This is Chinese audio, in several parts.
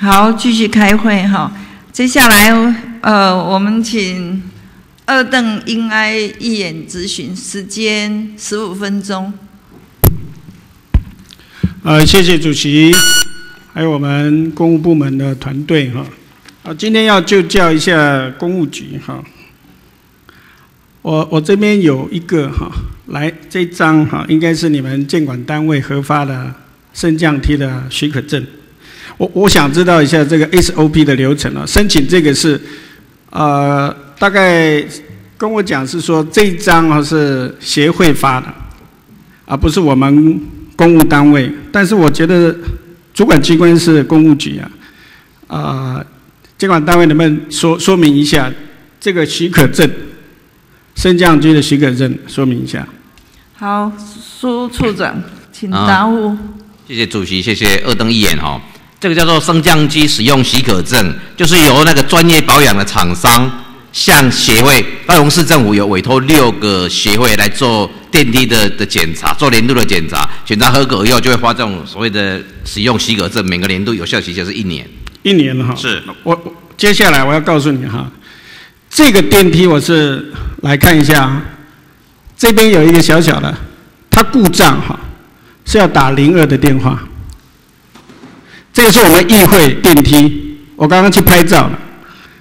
好，继续开会哈。接下来，呃，我们请二邓英哀一眼咨询，时间十五分钟。呃，谢谢主席，还有我们公务部门的团队哈。啊，今天要就教一下公务局哈。我我这边有一个哈，来这张哈，应该是你们监管单位核发的升降梯的许可证。我我想知道一下这个 SOP 的流程啊，申请这个是，呃，大概跟我讲是说这一张啊是协会发的，而不是我们公务单位。但是我觉得主管机关是公务局啊，啊，监管单位能不能说说明一下这个许可证？升降机的许可证，说明一下。好，苏处长，请答复。谢谢主席，谢谢二登一眼哈。这个叫做升降机使用许可证，就是由那个专业保养的厂商向协会，高雄市政府有委托六个协会来做电梯的的检查，做年度的检查，检查合格以后就会发这种所谓的使用许可证，每个年度有效期就是一年。一年哈。是。我接下来我要告诉你哈。这个电梯我是来看一下啊，这边有一个小小的，它故障哈，是要打零二的电话。这个是我们议会电梯，我刚刚去拍照了。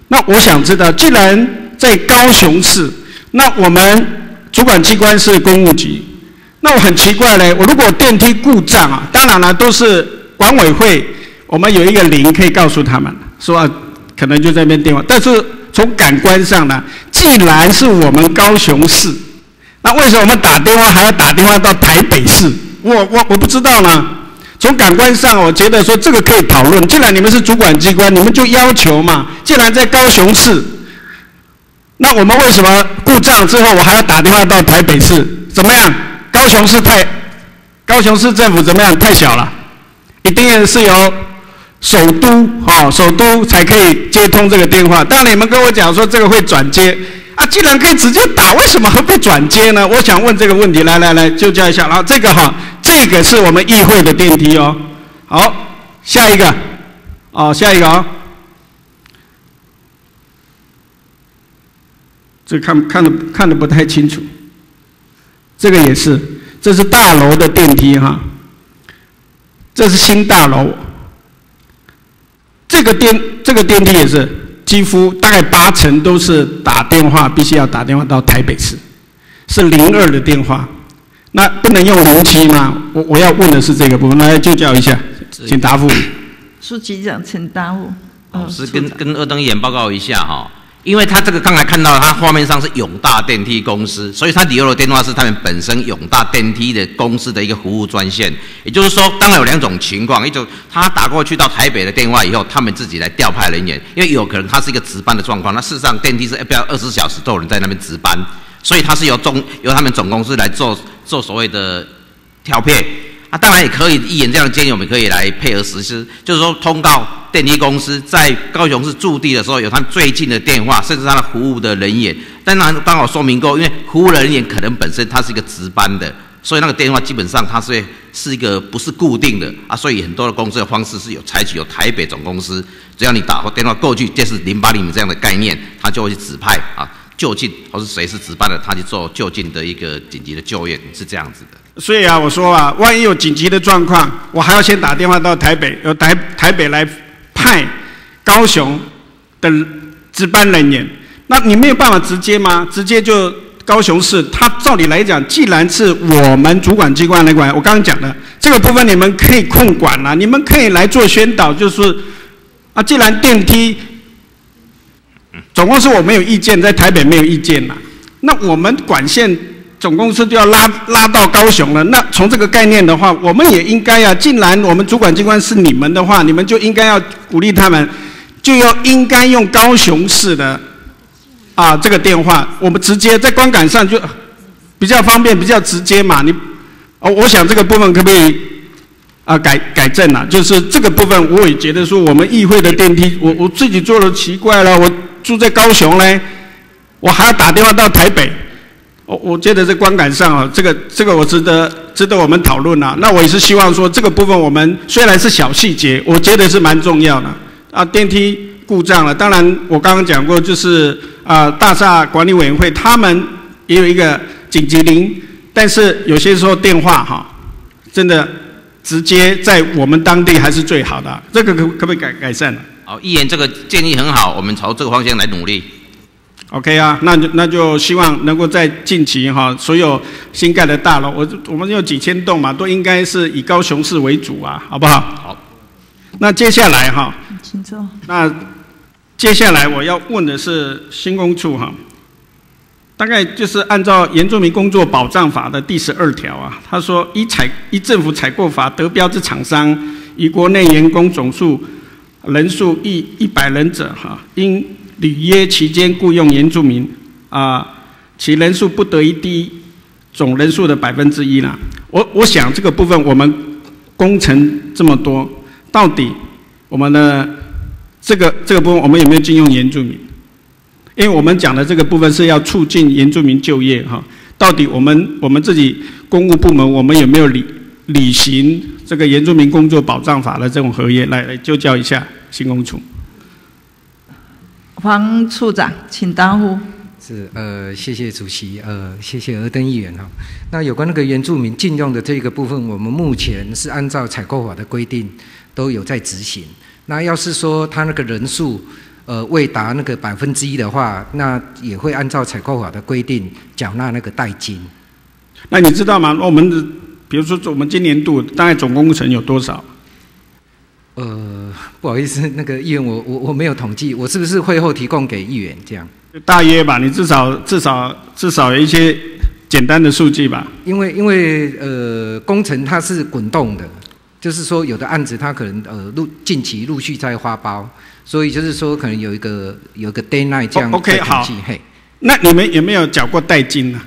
那我想知道，既然在高雄市，那我们主管机关是公务局，那我很奇怪嘞，我如果电梯故障啊，当然了，都是管委会，我们有一个零可以告诉他们，说可能就在那边电话，但是。从感官上呢，既然是我们高雄市，那为什么我们打电话还要打电话到台北市？我我我不知道呢。从感官上，我觉得说这个可以讨论。既然你们是主管机关，你们就要求嘛。既然在高雄市，那我们为什么故障之后我还要打电话到台北市？怎么样？高雄市太，高雄市政府怎么样？太小了，一定是由。首都哈，首都才可以接通这个电话。当，你们跟我讲说这个会转接啊，既然可以直接打，为什么还会转接呢？我想问这个问题。来来来，就叫一下。然后这个哈，这个是我们议会的电梯哦。好，下一个，哦，下一个啊。这看看的看的不太清楚。这个也是，这是大楼的电梯哈。这是新大楼。这个电这个电梯也是几乎大概八成都是打电话，必须要打电话到台北市，是零二的电话，那不能用零七吗？我我要问的是这个部分，来就教一下，请答复。书记长，请答复。老师跟跟二等演报告一下哈。因为他这个刚才看到，他画面上是永大电梯公司，所以他留的电话是他们本身永大电梯的公司的一个服务专线。也就是说，当然有两种情况，一种他打过去到台北的电话以后，他们自己来调派人员，因为有可能他是一个值班的状况。那事实上，电梯是不要二十四小时都有人在那边值班，所以他是由中由他们总公司来做做所谓的调配。啊，当然也可以一言这样的建议，我们可以来配合实施。就是说，通告电梯公司在高雄市驻地的时候，有他最近的电话，甚至他的服务的人员。当然，刚好说明过，因为服务人员可能本身他是一个值班的，所以那个电话基本上他是是一个不是固定的啊。所以很多的公司的方式是有采取有台北总公司，只要你打电话过去，就是零八零这样的概念，他就会去指派啊就近，或是谁是值班的，他去做就近的一个紧急的救援，是这样子的。所以啊，我说啊，万一有紧急的状况，我还要先打电话到台北，由台台北来派高雄的值班人员。那你没有办法直接吗？直接就高雄市，他照理来讲，既然是我们主管机关来管，我刚刚讲的这个部分，你们可以控管了，你们可以来做宣导，就是啊，既然电梯总共是我没有意见，在台北没有意见了，那我们管线。总公司就要拉拉到高雄了。那从这个概念的话，我们也应该要，既然我们主管机关是你们的话，你们就应该要鼓励他们，就要应该用高雄市的啊这个电话，我们直接在观感上就比较方便，比较直接嘛。你哦，我想这个部分可不可以啊改改正啊？就是这个部分，我也觉得说我们议会的电梯，我我自己做的奇怪了。我住在高雄嘞，我还要打电话到台北。我我觉得在观感上啊，这个这个我值得值得我们讨论啊。那我也是希望说，这个部分我们虽然是小细节，我觉得是蛮重要的。啊电梯故障了。当然我刚刚讲过，就是啊大厦管理委员会他们也有一个紧急铃，但是有些时候电话哈，真的直接在我们当地还是最好的。这个可可不可以改改善？好，议员这个建议很好，我们朝这个方向来努力。OK 啊，那就那就希望能够在近期哈，所有新盖的大楼，我我们有几千栋嘛，都应该是以高雄市为主啊，好不好？好。那接下来哈，请坐。那接下来我要问的是新工处哈，大概就是按照原住民工作保障法的第十二条啊，他说依采依政府采购法得标之厂商，以国内员工总数人数一一百人者哈，应。履约期间雇佣原住民啊，其人数不得一低总人数的百分之一啦。我我想这个部分我们工程这么多，到底我们的这个这个部分我们有没有禁用原住民？因为我们讲的这个部分是要促进原住民就业哈。到底我们我们自己公务部门我们有没有履履行这个原住民工作保障法的这种合约？来来就教一下新工处。黄处长，请答复。是，呃，谢谢主席，呃，谢谢尔登议员哈。那有关那个原住民禁用的这个部分，我们目前是按照采购法的规定都有在执行。那要是说他那个人数，呃，未达那个百分之一的话，那也会按照采购法的规定缴纳那个代金。那你知道吗？我们的，比如说我们今年度大概总工程有多少？呃，不好意思，那个议员，我我我没有统计，我是不是会后提供给议员这样？大约吧，你至少至少至少有一些简单的数据吧。因为因为呃，工程它是滚动的，就是说有的案子它可能呃陆近期陆续在花包，所以就是说可能有一个有一个 day night 这样 OK 好，嘿，那你们有没有缴过代金呢？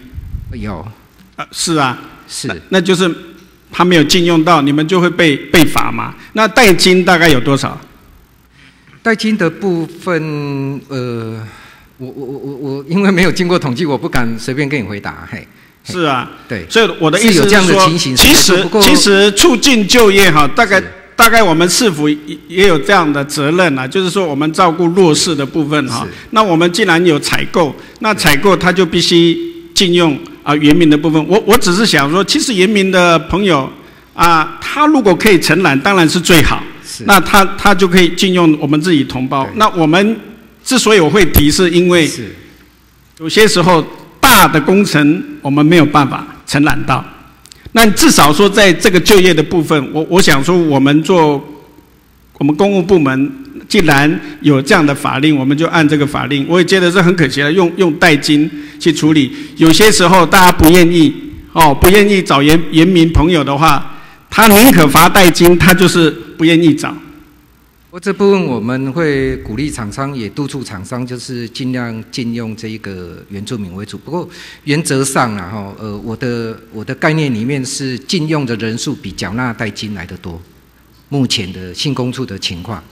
有，啊是啊，是，那就是。他没有禁用到，你们就会被被罚嘛？那代金大概有多少？代金的部分，呃，我我我我我，因为没有经过统计，我不敢随便跟你回答。嘿，是啊，对，所以我的意思是说，其实其实促进就业哈，大概大概我们市府也也有这样的责任啊，就是说我们照顾弱势的部分哈。那我们既然有采购，那采购他就必须禁用。啊，原民的部分，我我只是想说，其实原民的朋友啊，他如果可以承揽，当然是最好。那他他就可以禁用我们自己同胞。那我们之所以我会提，是因为有些时候大的工程我们没有办法承揽到。那至少说在这个就业的部分，我我想说，我们做我们公务部门。既然有这样的法令，我们就按这个法令。我也觉得是很可惜的，用用代金去处理。有些时候大家不愿意哦，不愿意找严严民朋友的话，他宁可罚代金，他就是不愿意找。我这部分我们会鼓励厂商，也督促厂商，就是尽量禁用这一个原住民为主。不过原则上啊，哈，呃，我的我的概念里面是禁用的人数比缴纳代金来的多。目前的性工处的情况。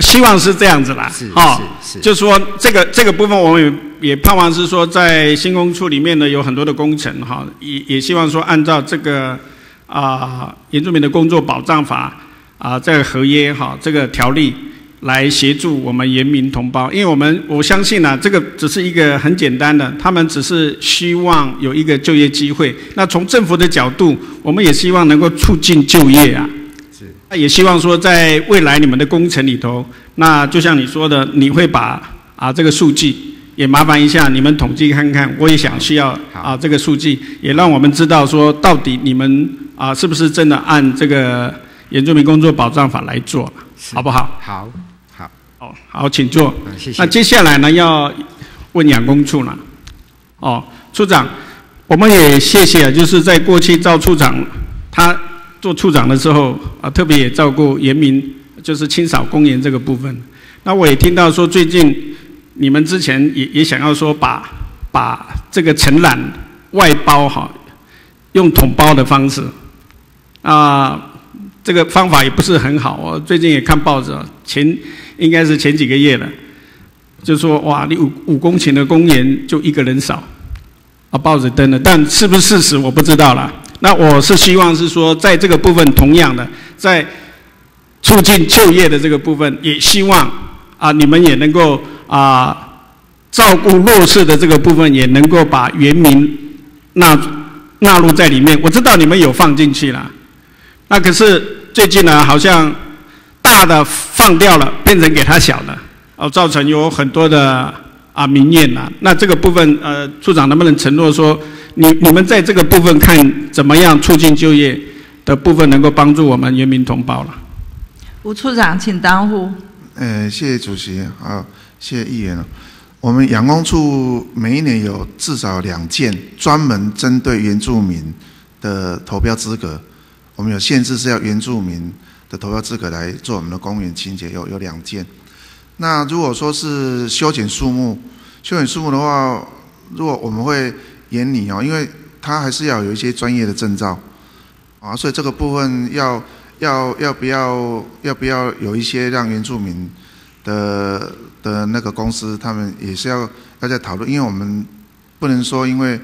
希望是这样子啦，哦，就说这个这个部分，我们也也盼望是说，在新工处里面呢，有很多的工程哈，也也希望说按照这个啊原住民的工作保障法啊这个合约哈这个条例来协助我们原民同胞，因为我们我相信呢，这个只是一个很简单的，他们只是希望有一个就业机会。那从政府的角度，我们也希望能够促进就业啊。那也希望说，在未来你们的工程里头，那就像你说的，你会把啊这个数据也麻烦一下，你们统计看看。我也想需要啊这个数据，也让我们知道说，到底你们啊是不是真的按这个原住民工作保障法来做，好不好？好，好，哦，好，请坐。谢谢。那接下来呢，要问养工处了。哦，处长，我们也谢谢，就是在过去赵处长他。做处长的时候啊，特别也照顾严民，就是清扫公园这个部分。那我也听到说，最近你们之前也也想要说把把这个承揽外包哈，用统包的方式啊，这个方法也不是很好。我最近也看报纸，前应该是前几个月了，就说哇，你五五公顷的公园就一个人扫啊，报纸登了，但是不是事实我不知道了。那我是希望是说，在这个部分同样的，在促进就业的这个部分，也希望啊你们也能够啊照顾弱势的这个部分，也能够把原民纳纳入在里面。我知道你们有放进去了，那可是最近呢，好像大的放掉了，变成给他小的，哦，造成有很多的啊民怨呐。那这个部分，呃，处长能不能承诺说，你你们在这个部分看怎么样促进就业的部分，能够帮助我们原民同胞了？吴处长，请当户。呃，谢谢主席，好，谢谢议员。我们阳光处每一年有至少两件专门针对原住民的投标资格，我们有限制是要原住民的投标资格来做我们的公园清洁，有有两件。那如果说是修剪树木，修剪树木的话，如果我们会严拟哦，因为它还是要有一些专业的证照啊，所以这个部分要。要要不要要不要有一些让原住民的的那个公司，他们也是要要在讨论，因为我们不能说因为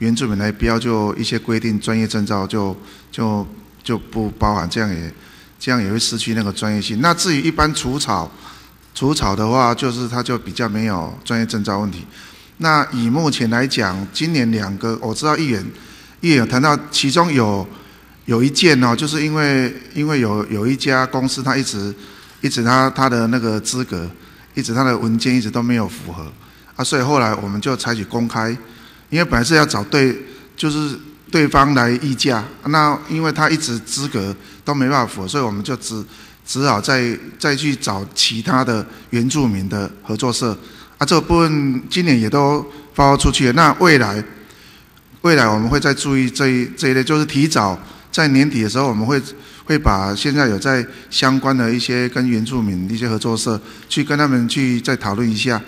原住民来标就一些规定专业证照就就就不包含，这样也这样也会失去那个专业性。那至于一般除草除草的话，就是它就比较没有专业证照问题。那以目前来讲，今年两个我知道议员议员谈到，其中有。有一件哦，就是因为因为有有一家公司，他一直一直他他的那个资格，一直他的文件一直都没有符合啊，所以后来我们就采取公开，因为本来是要找对就是对方来议价，那因为他一直资格都没办法符合，所以我们就只只好再再去找其他的原住民的合作社啊，这部分今年也都发出去了，那未来未来我们会再注意这一这一类，就是提早。在年底的时候，我们会会把现在有在相关的一些跟原住民一些合作社，去跟他们去再讨论一下，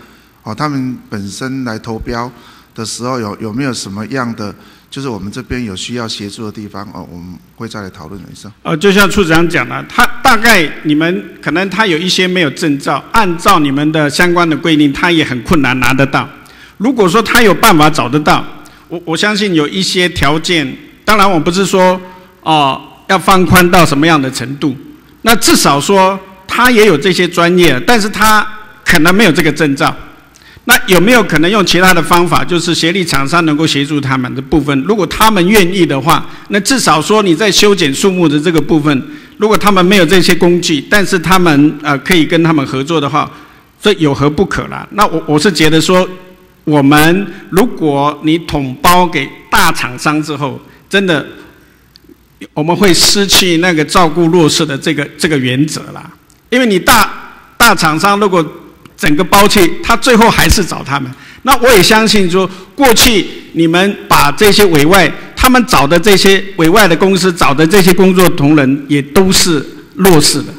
哦，他们本身来投标的时候有有没有什么样的，就是我们这边有需要协助的地方，哦，我们会再来讨论一下。呃，就像处长讲的，他大概你们可能他有一些没有证照，按照你们的相关的规定，他也很困难拿得到。如果说他有办法找得到，我我相信有一些条件，当然我不是说。哦，要放宽到什么样的程度？那至少说他也有这些专业，但是他可能没有这个证照。那有没有可能用其他的方法，就是协力厂商能够协助他们的部分？如果他们愿意的话，那至少说你在修剪树木的这个部分，如果他们没有这些工具，但是他们呃可以跟他们合作的话，这有何不可啦？那我我是觉得说，我们如果你统包给大厂商之后，真的。我们会失去那个照顾弱势的这个这个原则啦，因为你大大厂商如果整个包去，他最后还是找他们。那我也相信说，过去你们把这些委外，他们找的这些委外的公司找的这些工作同仁，也都是弱势的。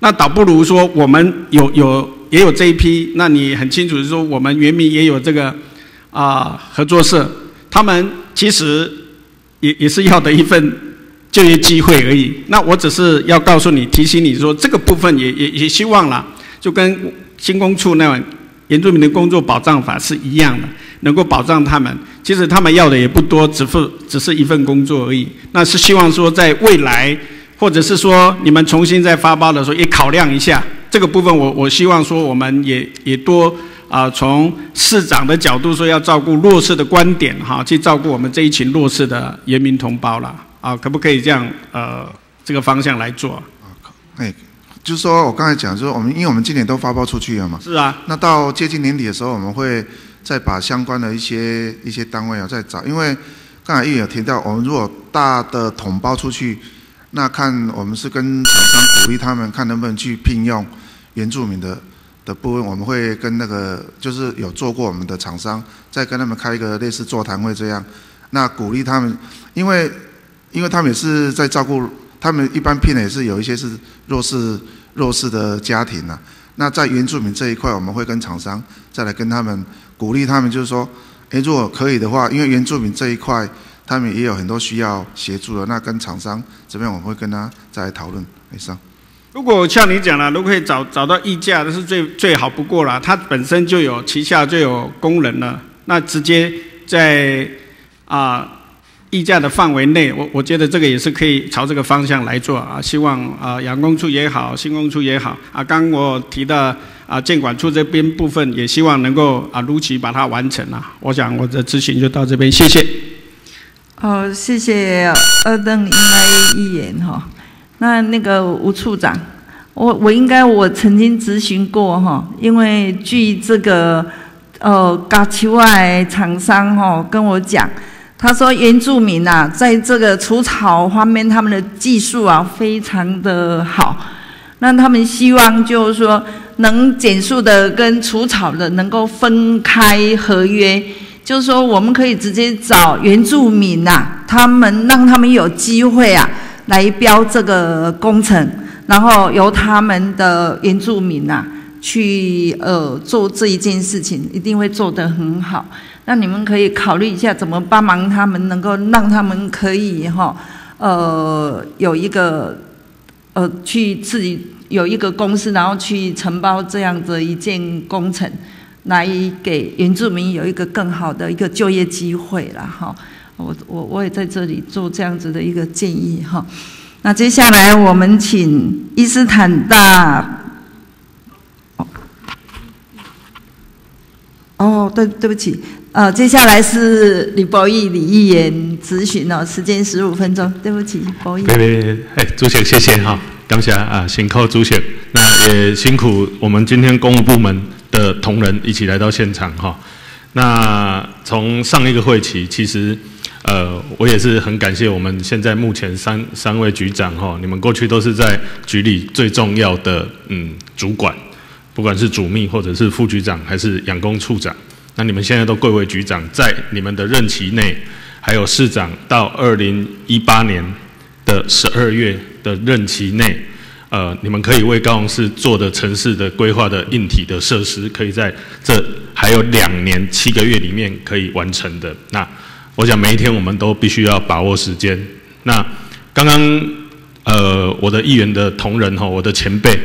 那倒不如说，我们有有也有这一批，那你很清楚是说，我们原民也有这个啊合作社，他们其实。也也是要的一份就业机会而已。那我只是要告诉你，提醒你说，这个部分也也也希望了，就跟新工处那样原住民的工作保障法是一样的，能够保障他们。其实他们要的也不多，只份只是一份工作而已。那是希望说，在未来，或者是说你们重新再发包的时候，也考量一下这个部分。我我希望说，我们也也多。啊，从市长的角度说，要照顾弱势的观点，哈，去照顾我们这一群弱势的人民同胞了，啊，可不可以这样？呃，这个方向来做？啊，哎，就是说我刚才讲，就是我们，因为我们今年都发包出去了嘛。是啊。那到接近年底的时候，我们会再把相关的一些一些单位啊再找，因为刚才议员有提到，我们如果大的统包出去，那看我们是跟厂商鼓励他们，看能不能去聘用原住民的。的部分，我们会跟那个就是有做过我们的厂商，再跟他们开一个类似座谈会这样，那鼓励他们，因为因为他们也是在照顾，他们一般聘的也是有一些是弱势弱势的家庭呐。那在原住民这一块，我们会跟厂商再来跟他们鼓励他们，就是说，诶，如果可以的话，因为原住民这一块，他们也有很多需要协助的，那跟厂商这边我们会跟他再来讨论，以上。如果像你讲了，如果可以找找到溢价，那是最最好不过了。它本身就有旗下就有工人了，那直接在啊溢价的范围内，我我觉得这个也是可以朝这个方向来做啊。希望啊，阳光处也好，新工处也好啊，刚我提的啊，监管处这边部分也希望能够啊如期把它完成啊。我想我的咨询就到这边，谢谢。哦，谢谢二邓应该议员哈。那那个吴处长，我我应该我曾经咨询过哈，因为据这个呃嘎奇外厂商哈跟我讲。他说：“原住民呐，在这个除草方面，他们的技术啊非常的好。那他们希望就是说，能减速的跟除草的能够分开合约，就是说，我们可以直接找原住民呐，他们让他们有机会啊来标这个工程，然后由他们的原住民呐去呃做这一件事情，一定会做得很好。”那你们可以考虑一下，怎么帮忙他们，能够让他们可以哈，呃，有一个呃，去自己有一个公司，然后去承包这样的一件工程，来给原住民有一个更好的一个就业机会了哈。我我我也在这里做这样子的一个建议哈。那接下来我们请伊斯坦大。哦，对，对不起。呃，接下来是李博义李议员咨询哦，时间十五分钟，对不起，博义。别别别，哎，主席谢谢哈，感谢啊，辛苦主席，那也辛苦我们今天公务部门的同仁一起来到现场哈。那从上一个会期，其实呃，我也是很感谢我们现在目前三三位局长哈，你们过去都是在局里最重要的嗯主管，不管是主秘或者是副局长还是养工处长。那你们现在都贵为局长，在你们的任期内，还有市长到二零一八年的十二月的任期内，呃，你们可以为高雄市做的城市的规划的硬体的设施，可以在这还有两年七个月里面可以完成的。那我想每一天我们都必须要把握时间。那刚刚呃，我的议员的同仁哈，我的前辈，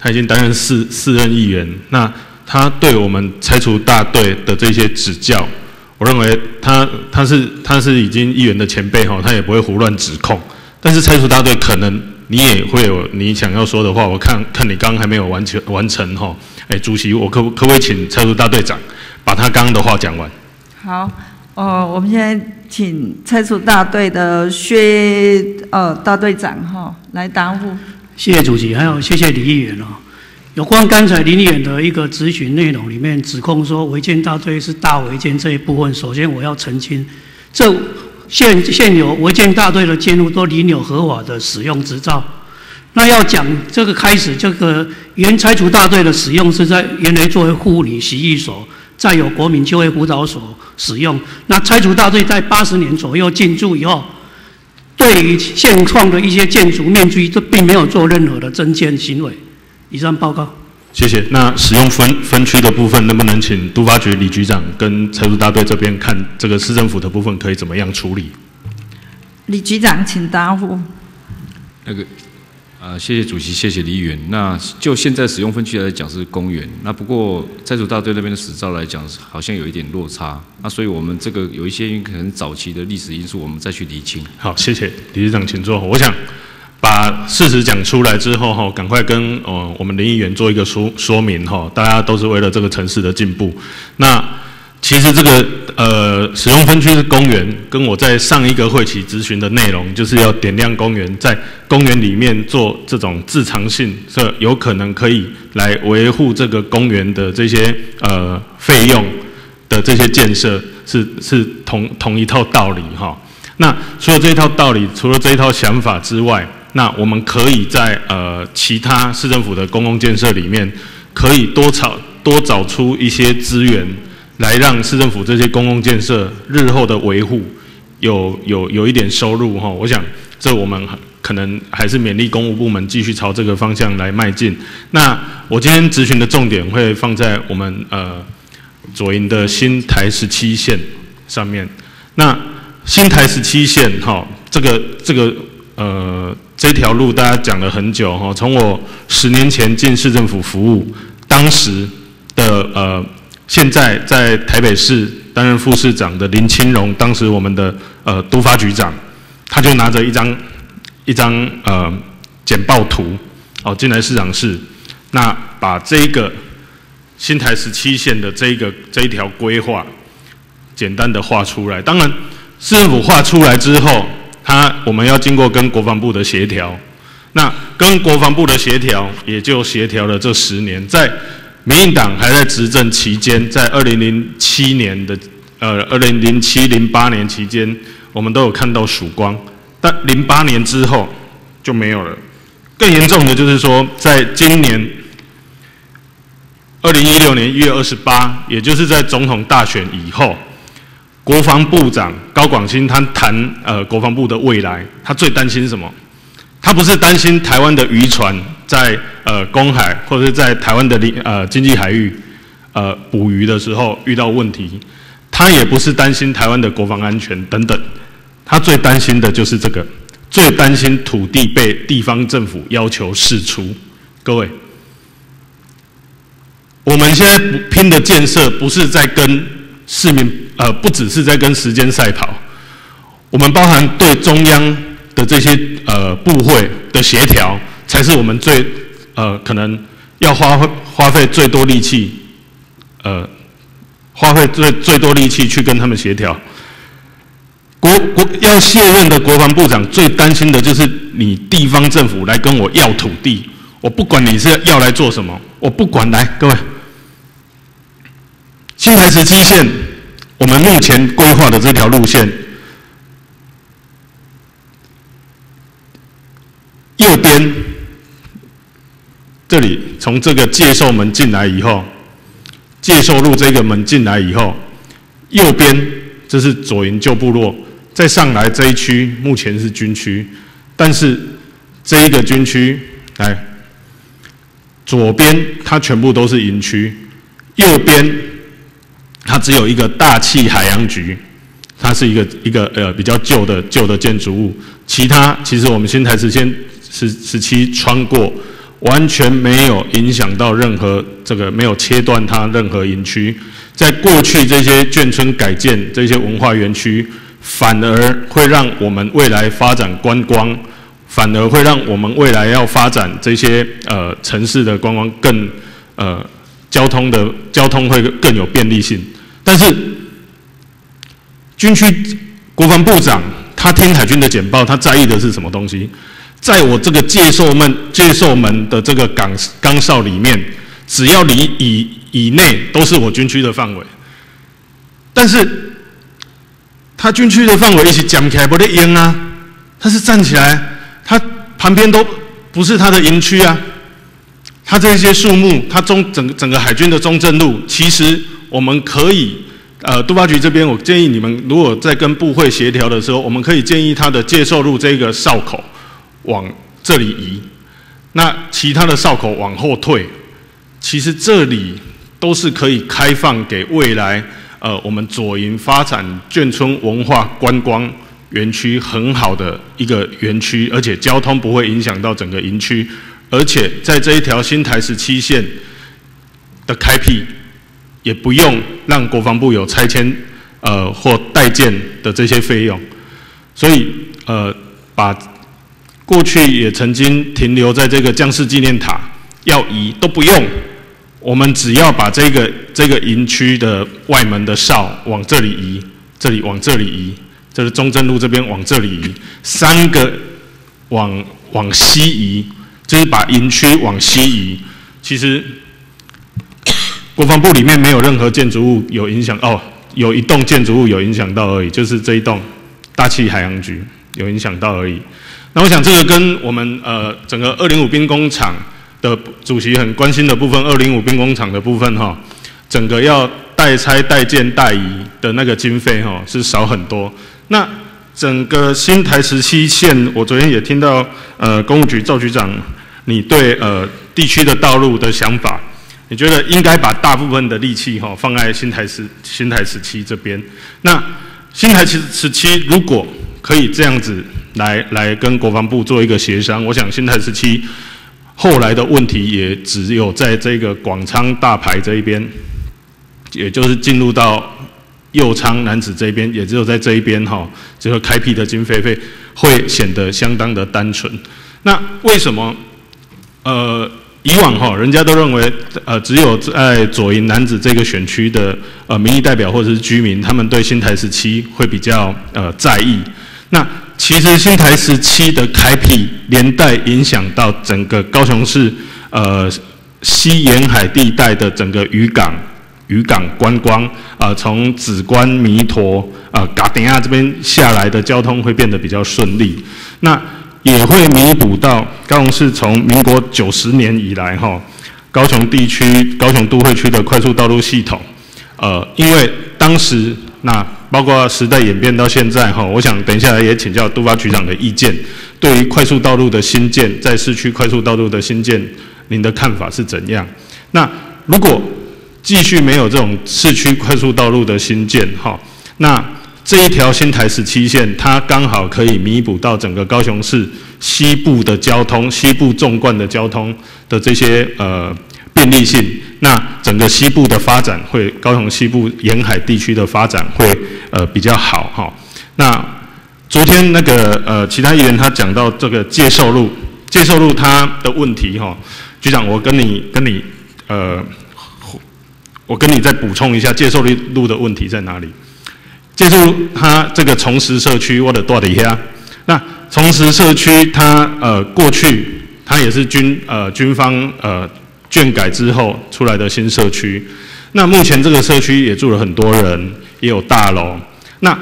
他已经担任四四任议员，那。他对我们拆除大队的这些指教，我认为他他是他是已经议员的前辈哈，他也不会胡乱指控。但是拆除大队可能你也会有你想要说的话，我看看你刚刚还没有完全完成哈。哎，主席，我可可不可以请拆除大队长把他刚刚的话讲完？好，哦，我们现在请拆除大队的薛呃大队长哈来答复。谢谢主席，还有谢谢李议员哦。有关刚才林远的一个咨询内容里面指控说违建大队是大违建这一部分，首先我要澄清，这现现有违建大队的建筑都领有合法的使用执照。那要讲这个开始，这个原拆除大队的使用是在原来作为护理洗浴所，再有国民就业辅导所使用。那拆除大队在八十年左右进驻以后，对于现况的一些建筑面积，这并没有做任何的增建行为。以上报告，谢谢。那使用分分区的部分，能不能请都发局李局长跟财务大队这边看这个市政府的部分可以怎么样处理？李局长，请答复。那个，啊，谢谢主席，谢谢李议员。那就现在使用分区来讲是公园，那不过在主大队那边的史照来讲，好像有一点落差。那所以我们这个有一些可能早期的历史因素，我们再去厘清。好，谢谢李局长，请坐。我想。把事实讲出来之后，哈，赶快跟哦我们林议员做一个说说明，哈，大家都是为了这个城市的进步。那其实这个呃使用分区是公园，跟我在上一个会期咨询的内容，就是要点亮公园，在公园里面做这种自偿性，这有可能可以来维护这个公园的这些呃费用的这些建设，是是同同一套道理，哈。那除了这一套道理，除了这一套想法之外，那我们可以在呃其他市政府的公共建设里面，可以多找多找出一些资源，来让市政府这些公共建设日后的维护有有有一点收入哈。我想这我们可能还是勉励公务部门继续朝这个方向来迈进。那我今天咨询的重点会放在我们呃左营的新台十七线上面。那新台十七线哈，这个这个呃。这条路大家讲了很久哈，从我十年前进市政府服务，当时的呃，现在在台北市担任副市长的林清荣，当时我们的呃督发局长，他就拿着一张一张呃简报图哦进来市长室，那把这一个新台十七线的这一个这一条规划简单的画出来。当然，市政府画出来之后，他我们要经过跟国防部的协调。那跟国防部的协调，也就协调了这十年，在民进党还在执政期间，在二零零七年的呃二零零七零八年期间，我们都有看到曙光，但零八年之后就没有了。更严重的就是说，在今年二零一六年一月二十八，也就是在总统大选以后，国防部长高广兴他谈呃国防部的未来，他最担心什么？他不是担心台湾的渔船在呃公海或者是在台湾的领呃经济海域呃捕鱼的时候遇到问题，他也不是担心台湾的国防安全等等，他最担心的就是这个，最担心土地被地方政府要求释出。各位，我们现在拼的建设不是在跟市民呃，不只是在跟时间赛跑，我们包含对中央。的这些呃部会的协调，才是我们最呃可能要花费花费最多力气，呃花费最最多力气去跟他们协调。国国要卸任的国防部长最担心的就是你地方政府来跟我要土地，我不管你是要来做什么，我不管来各位。新台十七线，我们目前规划的这条路线。右边，这里从这个介寿门进来以后，介寿路这个门进来以后，右边这是左营旧部落，再上来这一区目前是军区，但是这一个军区来，左边它全部都是营区，右边它只有一个大气海洋局，它是一个一个呃比较旧的旧的建筑物，其他其实我们新台时间。十十七穿过，完全没有影响到任何这个，没有切断它任何营区。在过去这些眷村改建、这些文化园区，反而会让我们未来发展观光，反而会让我们未来要发展这些呃城市的观光更呃交通的交通会更有便利性。但是军区国防部长他听海军的简报，他在意的是什么东西？在我这个介寿门、介寿门的这个岗岗哨里面，只要离以以内都是我军区的范围。但是，他军区的范围一起讲起来不得赢啊！他是站起来，他旁边都不是他的营区啊。他这些树木，他中整整个海军的中正路，其实我们可以，呃，督发局这边，我建议你们如果在跟部会协调的时候，我们可以建议他的介寿路这个哨口。往这里移，那其他的哨口往后退，其实这里都是可以开放给未来呃我们左营发展眷村文化观光园区很好的一个园区，而且交通不会影响到整个营区，而且在这一条新台十七线的开辟，也不用让国防部有拆迁呃或代建的这些费用，所以呃把。过去也曾经停留在这个将士纪念塔，要移都不用，我们只要把这个这个营区的外门的哨往这里移，这里往这里移，这是中正路这边往这里移，三个往往西移，就是把营区往西移。其实国防部里面没有任何建筑物有影响哦，有一栋建筑物有影响到而已，就是这一栋大气海洋局有影响到而已。那我想这个跟我们呃整个二零五兵工厂的主席很关心的部分，二零五兵工厂的部分哈，整个要代拆、代建、代移的那个经费哈是少很多。那整个新台十七线，我昨天也听到呃公务局赵局长你对呃地区的道路的想法，你觉得应该把大部分的力气哈放在新台十新台十七这边。那新台十十七如果可以这样子。来来跟国防部做一个协商，我想新台时期后来的问题也只有在这个广昌大排这一边，也就是进入到右昌男子这边，也只有在这一边哈，这个开辟的经费费会显得相当的单纯。那为什么？呃，以往哈，人家都认为，呃，只有在左营男子这个选区的呃民意代表或者是居民，他们对新台时期会比较呃在意。那其实新台十七的开辟，连带影响到整个高雄市呃西沿海地带的整个渔港。渔港观光啊，从紫关、弥陀啊、嘎丁亚这边下来的交通会变得比较顺利，那也会弥补到高雄市从民国九十年以来哈，高雄地区、高雄都会区的快速道路系统，呃，因为当时那包括时代演变到现在哈，我想等一下也请教杜发局长的意见，对于快速道路的新建，在市区快速道路的新建，您的看法是怎样？那如果继续没有这种市区快速道路的新建，哈，那这一条新台十七线，它刚好可以弥补到整个高雄市西部的交通、西部纵贯的交通的这些呃便利性。那整个西部的发展会，高雄西部沿海地区的发展会呃比较好，哈。那昨天那个呃其他议员他讲到这个介寿路，介寿路它的问题，哈，局长，我跟你跟你呃。我跟你再补充一下，介寿路的问题在哪里？介寿它这个重实社区，我的多底下。那重实社区，它呃过去它也是军呃军方呃眷改之后出来的新社区。那目前这个社区也住了很多人，也有大楼。那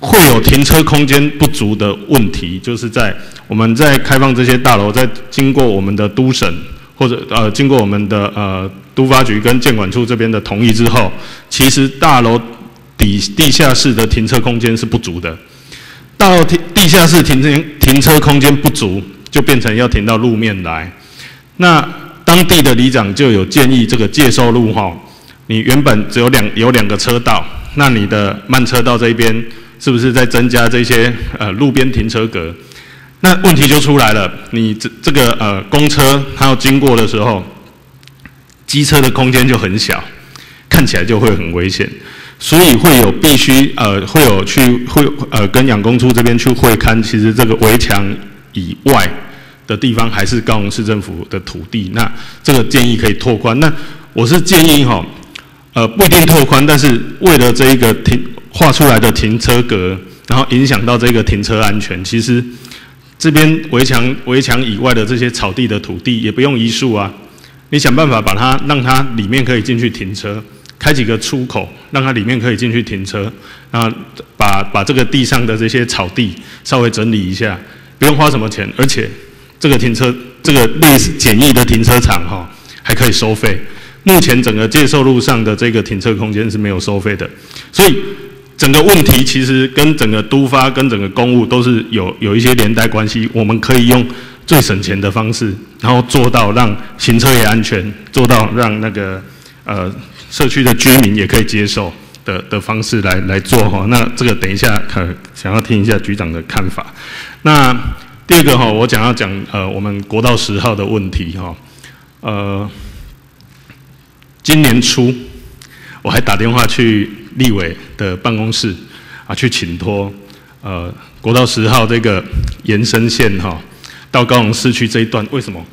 会有停车空间不足的问题，就是在我们在开放这些大楼，在经过我们的都审。或者呃，经过我们的呃都发局跟建管处这边的同意之后，其实大楼底地下室的停车空间是不足的。到停地下室停车停车空间不足，就变成要停到路面来。那当地的里长就有建议，这个介收路哈，你原本只有两有两个车道，那你的慢车道这边是不是在增加这些呃路边停车格？那问题就出来了，你这这个呃公车它要经过的时候，机车的空间就很小，看起来就会很危险，所以会有必须呃会有去会呃跟养工处这边去会勘，其实这个围墙以外的地方还是高雄市政府的土地，那这个建议可以拓宽。那我是建议哈，呃不一定拓宽，但是为了这一个停画出来的停车格，然后影响到这个停车安全，其实。这边围墙围墙以外的这些草地的土地也不用移树啊，你想办法把它让它里面可以进去停车，开几个出口，让它里面可以进去停车，啊，把把这个地上的这些草地稍微整理一下，不用花什么钱，而且这个停车这个类似简易的停车场哈，还可以收费。目前整个介寿路上的这个停车空间是没有收费的，所以。整个问题其实跟整个都发跟整个公务都是有有一些连带关系。我们可以用最省钱的方式，然后做到让行车也安全，做到让那个呃社区的居民也可以接受的的方式来来做哈。那这个等一下可想要听一下局长的看法。那第二个哈，我讲要讲呃我们国道十号的问题哈。呃，今年初我还打电话去。立委的办公室啊，去请托呃国道十号这个延伸线哈，到高雄市区这一段，为什么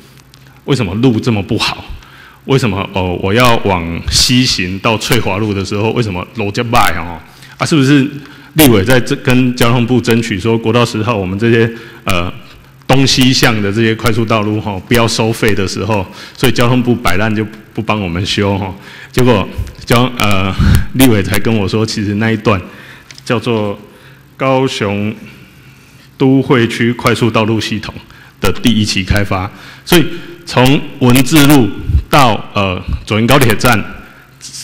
为什么路这么不好？为什么哦我要往西行到翠华路的时候，为什么路这么败哦？啊，是不是立委在这跟交通部争取说国道十号我们这些呃东西向的这些快速道路哈不要收费的时候，所以交通部摆烂就不帮我们修哈？结果。交呃，立委才跟我说，其实那一段叫做高雄都会区快速道路系统的第一期开发，所以从文字路到呃左营高铁站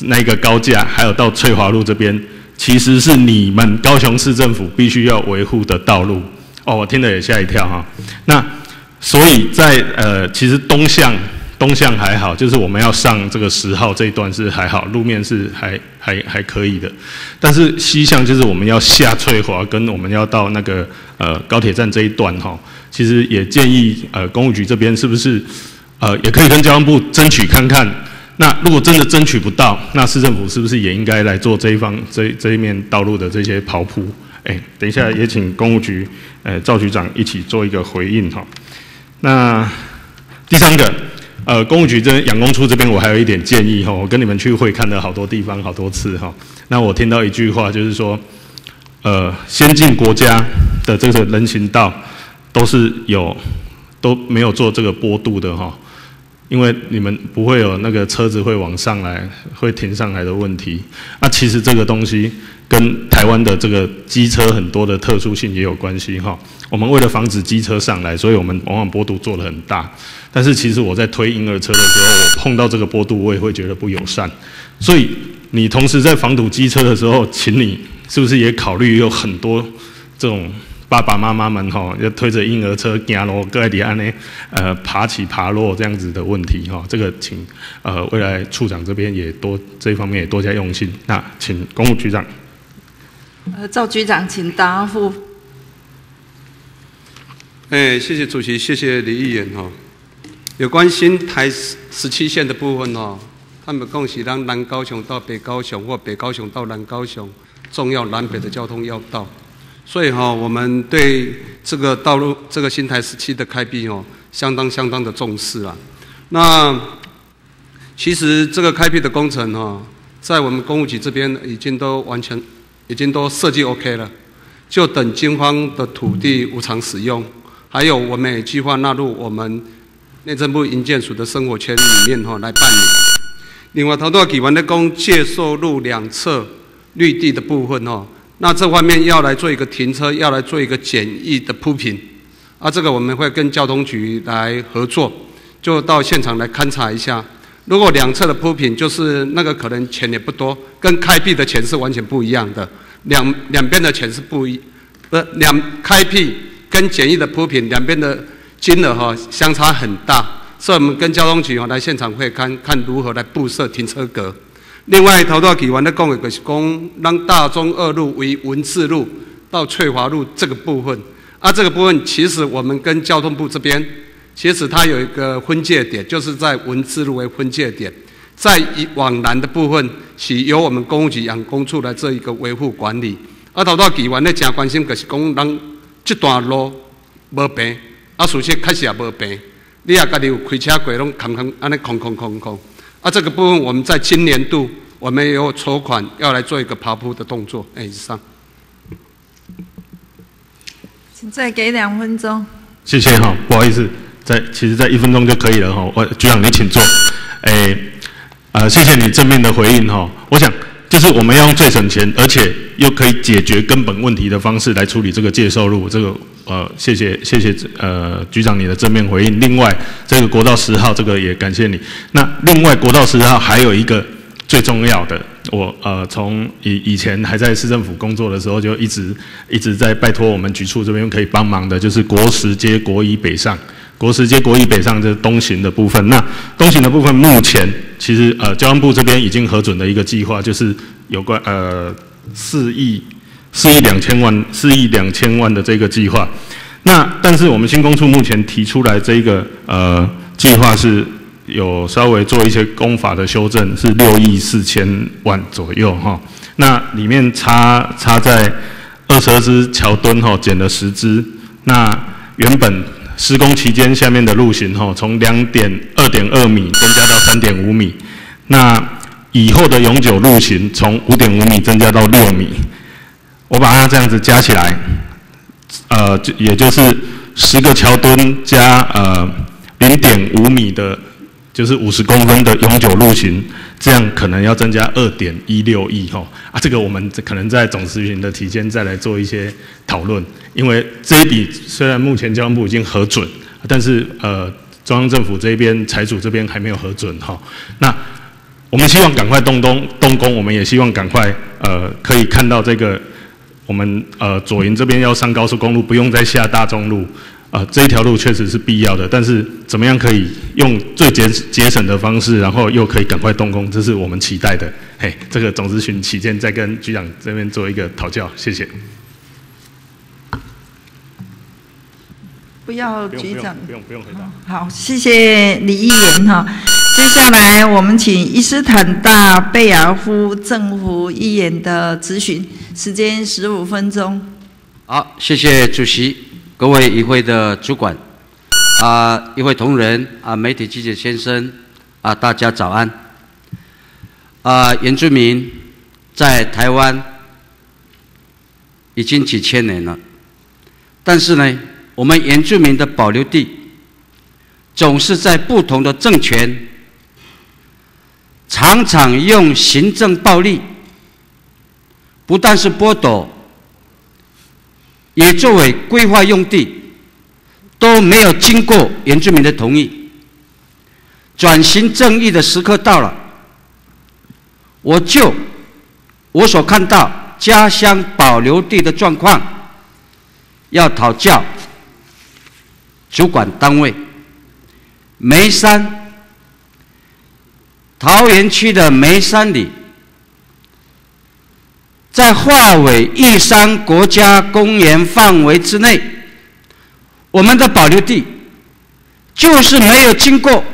那个高架，还有到翠华路这边，其实是你们高雄市政府必须要维护的道路。哦，我听了也吓一跳哈。那所以在呃，其实东向。东向还好，就是我们要上这个十号这一段是还好，路面是还还还可以的。但是西向就是我们要下翠华，跟我们要到那个呃高铁站这一段哈，其实也建议呃公务局这边是不是呃也可以跟交通部争取看看，那如果真的争取不到，那市政府是不是也应该来做这一方这这一面道路的这些刨铺？哎，等一下也请公务局呃赵局长一起做一个回应哈。那第三个，呃，公务局这边养工处这边我还有一点建议哈，我跟你们去会看了好多地方好多次哈。那我听到一句话就是说，呃，先进国家的这个人行道都是有都没有做这个坡度的哈。因为你们不会有那个车子会往上来、会停上来的问题。那其实这个东西跟台湾的这个机车很多的特殊性也有关系哈。我们为了防止机车上来，所以我们往往坡度做得很大。但是其实我在推婴儿车的时候，我碰到这个坡度，我也会觉得不友善。所以你同时在防堵机车的时候，请你是不是也考虑有很多这种？爸爸妈妈们哈，要推着婴儿车行路，各地安呢，呃，爬起爬落这样子的问题哈，这个请呃未来处长这边也多这方面也多加用心。那请公务局长。呃，赵局长，请答复。哎，谢谢主席，谢谢李议员哈。有关新台十七线的部分哦，他们共是让南高雄到北高雄或北高雄到南高雄重要南北的交通要道。所以哈，我们对这个道路、这个新台十七的开辟哦，相当相当的重视啊。那其实这个开辟的工程哦，在我们公务局这边已经都完全、已经都设计 OK 了，就等金方的土地无偿使用，还有我们也计划纳入我们内政部营建署的生活圈里面哈来办理。另外，头多给完的工借售路两侧绿地的部分哈。那这方面要来做一个停车，要来做一个简易的铺平，啊，这个我们会跟交通局来合作，就到现场来勘察一下。如果两侧的铺平，就是那个可能钱也不多，跟开辟的钱是完全不一样的，两两边的钱是不一，不两开辟跟简易的铺平两边的金额哈相差很大，所以我们跟交通局哦来现场会看看如何来布设停车格。另外，头多起完的讲的，就是讲让大中二路为文字路到翠华路这个部分。啊，这个部分其实我们跟交通部这边，其实它有一个分界点，就是在文字路为分界点，在以往南的部分是由我们公务局养工处来做一个维护管理。啊，头多起完的真关心，就是讲人这段路无平，啊，事实确实也无平。你也家己有开车过，拢空空安尼空空空空。啊，这个部分我们在今年度，我们也有筹款要来做一个爬坡的动作。哎，以上。请再给两分钟。谢谢哈，不好意思，在其实在一分钟就可以了哈。我局长你请坐。哎，呃，谢谢你正面的回应哈。我想就是我们要用最省钱，而且又可以解决根本问题的方式来处理这个借收路这个。呃，谢谢谢谢呃局长你的正面回应。另外，这个国道十号这个也感谢你。那另外国道十号还有一个最重要的，我呃从以以前还在市政府工作的时候，就一直一直在拜托我们局处这边可以帮忙的，就是国十街国一北上，国十街国一北上这东行的部分。那东行的部分目前其实呃交通部这边已经核准的一个计划，就是有关呃四亿。四亿两千万，四亿两千万的这个计划，那但是我们新工处目前提出来这个呃计划是有稍微做一些工法的修正，是六亿四千万左右哈。那里面差差在二十二支桥墩哈减了十支，那原本施工期间下面的路型哈从两点二点二米增加到三点五米，那以后的永久路型从五点五米增加到六米。我把它这样子加起来，呃，也就是十个桥墩加呃零点五米的，就是五十公分的永久路型，这样可能要增加二点一六亿吼啊，这个我们可能在总咨询的期间再来做一些讨论，因为这一笔虽然目前交通部已经核准，但是呃中央政府这边财主这边还没有核准哈，那我们希望赶快动工动工，我们也希望赶快呃可以看到这个。我们呃左营这边要上高速公路，不用再下大中路，呃这一条路确实是必要的，但是怎么样可以用最节节省的方式，然后又可以赶快动工，这是我们期待的。嘿，这个总咨询期间再跟局长这边做一个讨教，谢谢。不要局长，不用不用回答。好，谢谢李议员哈。接下来我们请伊斯坦大贝尔夫政府议员的咨询，时间十五分钟。好，谢谢主席，各位议会的主管，啊，议会同仁，啊，媒体记者先生，啊，大家早安。啊，原住民在台湾已经几千年了，但是呢，我们原住民的保留地总是在不同的政权。常常用行政暴力，不但是剥夺，也作为规划用地，都没有经过原住民的同意。转型正义的时刻到了，我就我所看到家乡保留地的状况，要讨教主管单位眉山。桃园区的梅山里，在划为玉山国家公园范围之内，我们的保留地就是没有经过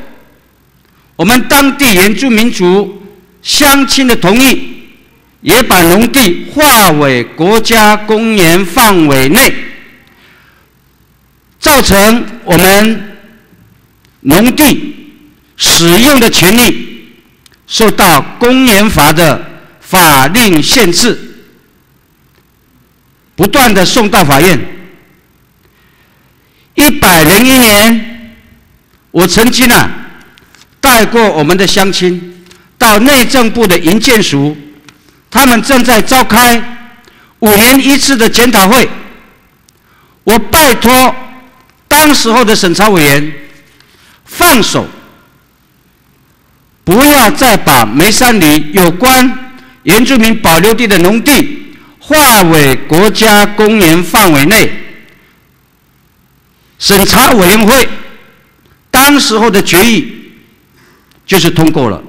我们当地原住民族乡亲的同意，也把农地划为国家公园范围内，造成我们农地使用的权利。受到公园法的法令限制，不断的送到法院。一百零一年，我曾经啊带过我们的乡亲到内政部的营建署，他们正在召开五年一次的检讨会。我拜托当时候的审查委员放手。不要再把梅山里有关原住民保留地的农地划为国家公园范围内。审查委员会当时候的决议就是通过了，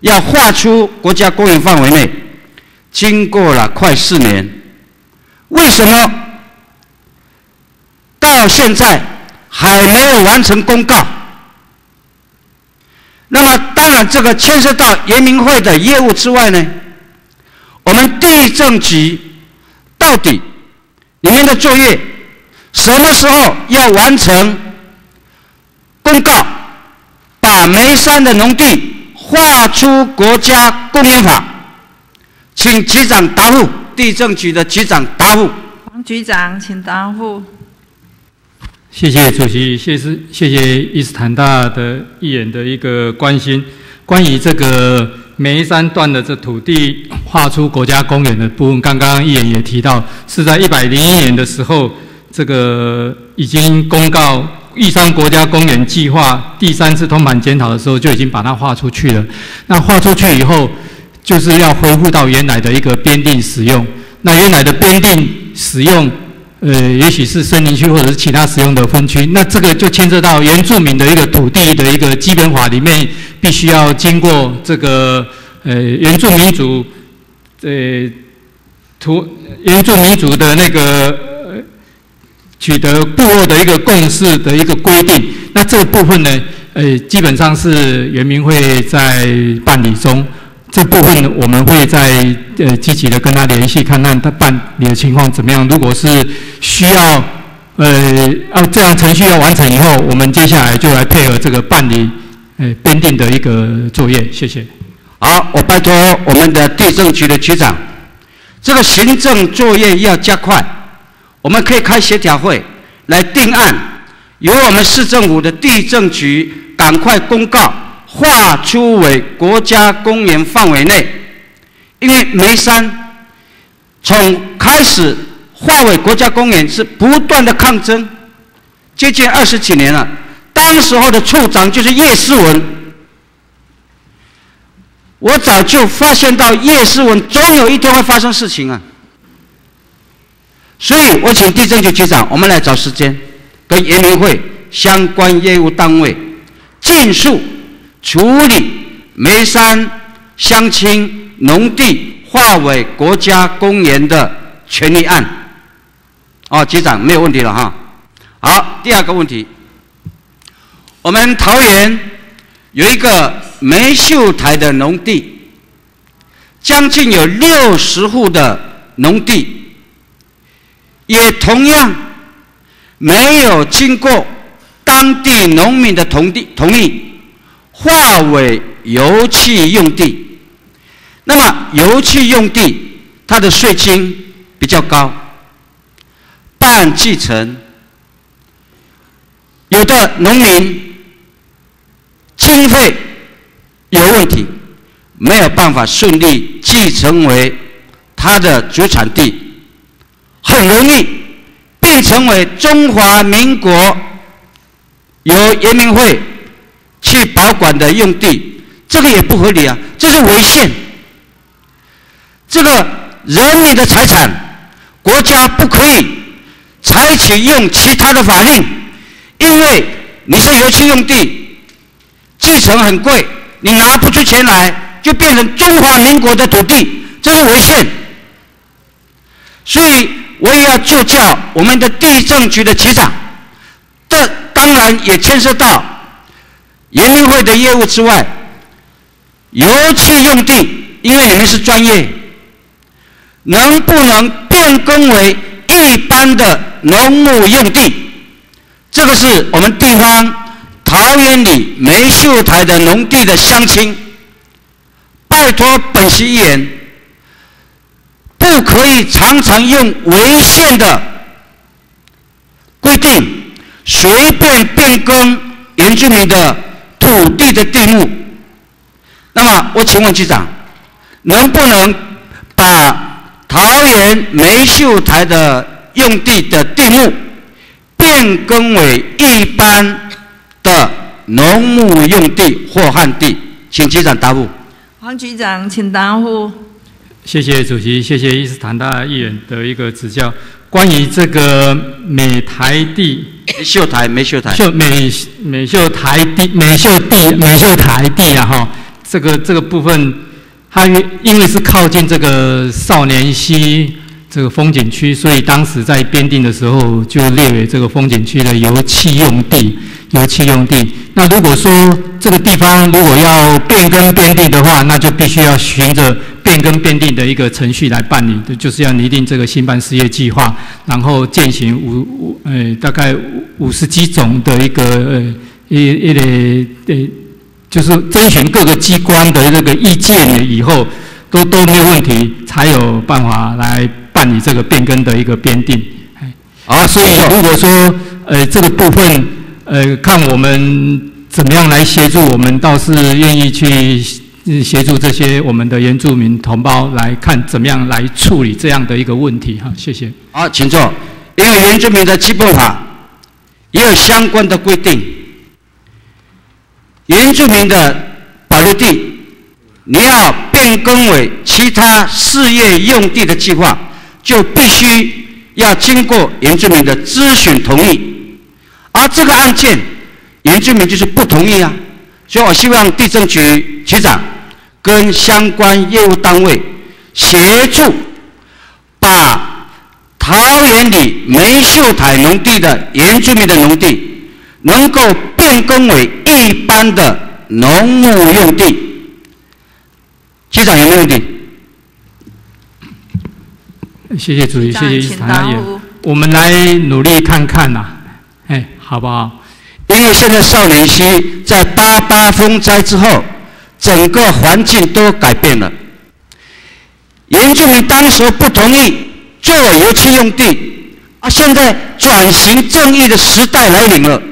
要划出国家公园范围内。经过了快四年，为什么到现在还没有完成公告？那么，当然，这个牵涉到人民会的业务之外呢，我们地震局到底里面的作业什么时候要完成公告，把眉山的农地划出国家公园法？请局长答复，地震局的局长答复。王局长，请答复。谢谢主席，谢谢谢谢伊斯坦大的议员的一个关心。关于这个眉山段的这土地划出国家公园的部分，刚刚议员也提到，是在一百零一年的时候，这个已经公告玉山国家公园计划第三次通盘检讨的时候，就已经把它划出去了。那划出去以后，就是要恢复到原来的一个编定使用。那原来的编定使用。呃，也许是森林区或者是其他使用的分区，那这个就牵涉到原住民的一个土地的一个基本法里面，必须要经过这个呃原住民族呃土原住民族的那个取得部落的一个共识的一个规定。那这个部分呢，呃，基本上是原民会在办理中。这部分我们会在呃积极的跟他联系，看看他办理的情况怎么样。如果是需要呃要这样程序要完成以后，我们接下来就来配合这个办理呃编定的一个作业。谢谢。好，我拜托我们的地政局的局长，这个行政作业要加快，我们可以开协调会来定案，由我们市政府的地政局赶快公告。划出为国家公园范围内，因为眉山从开始划为国家公园是不断的抗争，接近二十几年了。当时候的处长就是叶思文，我早就发现到叶思文总有一天会发生事情啊，所以我请地震局局长，我们来找时间跟园林会相关业务单位尽速。处理眉山乡亲农地划为国家公园的权利案。哦，局长没有问题了哈。好，第二个问题，我们桃园有一个梅秀台的农地，将近有六十户的农地，也同样没有经过当地农民的同地同意，划为油气用地。那么油气用地，它的税金比较高，办继承，有的农民经费有问题，没有办法顺利继承为他的主产地，很容易变成为中华民国由人民会去保管的用地，这个也不合理啊，这是违宪。这个人民的财产，国家不可以采取用其他的法令，因为你是油气用地，继承很贵，你拿不出钱来，就变成中华民国的土地，这是违宪。所以我也要就教我们的地政局的局长，这当然也牵涉到人民会的业务之外，油气用地，因为你们是专业。能不能变更为一般的农牧用地？这个是我们地方桃园里梅秀台的农地的乡亲，拜托本席议员，不可以常常用违宪的规定，随便变更原住民的土地的地目。那么，我请问局长，能不能把？桃园梅秀台的用地的地目变更为一般的农牧用地或旱地，请局长答复。黄局长，请答复。谢谢主席，谢谢伊斯坦大议员的一个指教。关于这个美台地梅秀台美秀台秀美美秀台地美秀地美秀台地啊哈，这个这个部分。它因为是靠近这个少年溪这个风景区，所以当时在编定的时候就列为这个风景区的油气用地。油气用地。那如果说这个地方如果要变更编定的话，那就必须要循着变更编定的一个程序来办理，就是要拟定这个新办事业计划，然后践行五五呃大概五十几种的一个呃一一类呃。就是征询各个机关的这个意见以后，都都没有问题，才有办法来办理这个变更的一个编定。啊，所以如果说呃这个部分呃看我们怎么样来协助，我们倒是愿意去协助这些我们的原住民同胞来看怎么样来处理这样的一个问题哈。谢谢。好，请坐。因为原住民的基本法也有相关的规定。原住民的保留地，你要变更为其他事业用地的计划，就必须要经过原住民的咨询同意。而这个案件，原住民就是不同意啊。所以我希望地震局局长跟相关业务单位协助，把桃园里梅秀台农地的原住民的农地。能够变更为一般的农牧用地，局长有没有问题？谢谢主席，谢谢伊唐大爷，我们来努力看看呐，哎，好不好？因为现在少年溪在八八风灾之后，整个环境都改变了。原住民当时不同意做油气用地，啊，现在转型正义的时代来临了。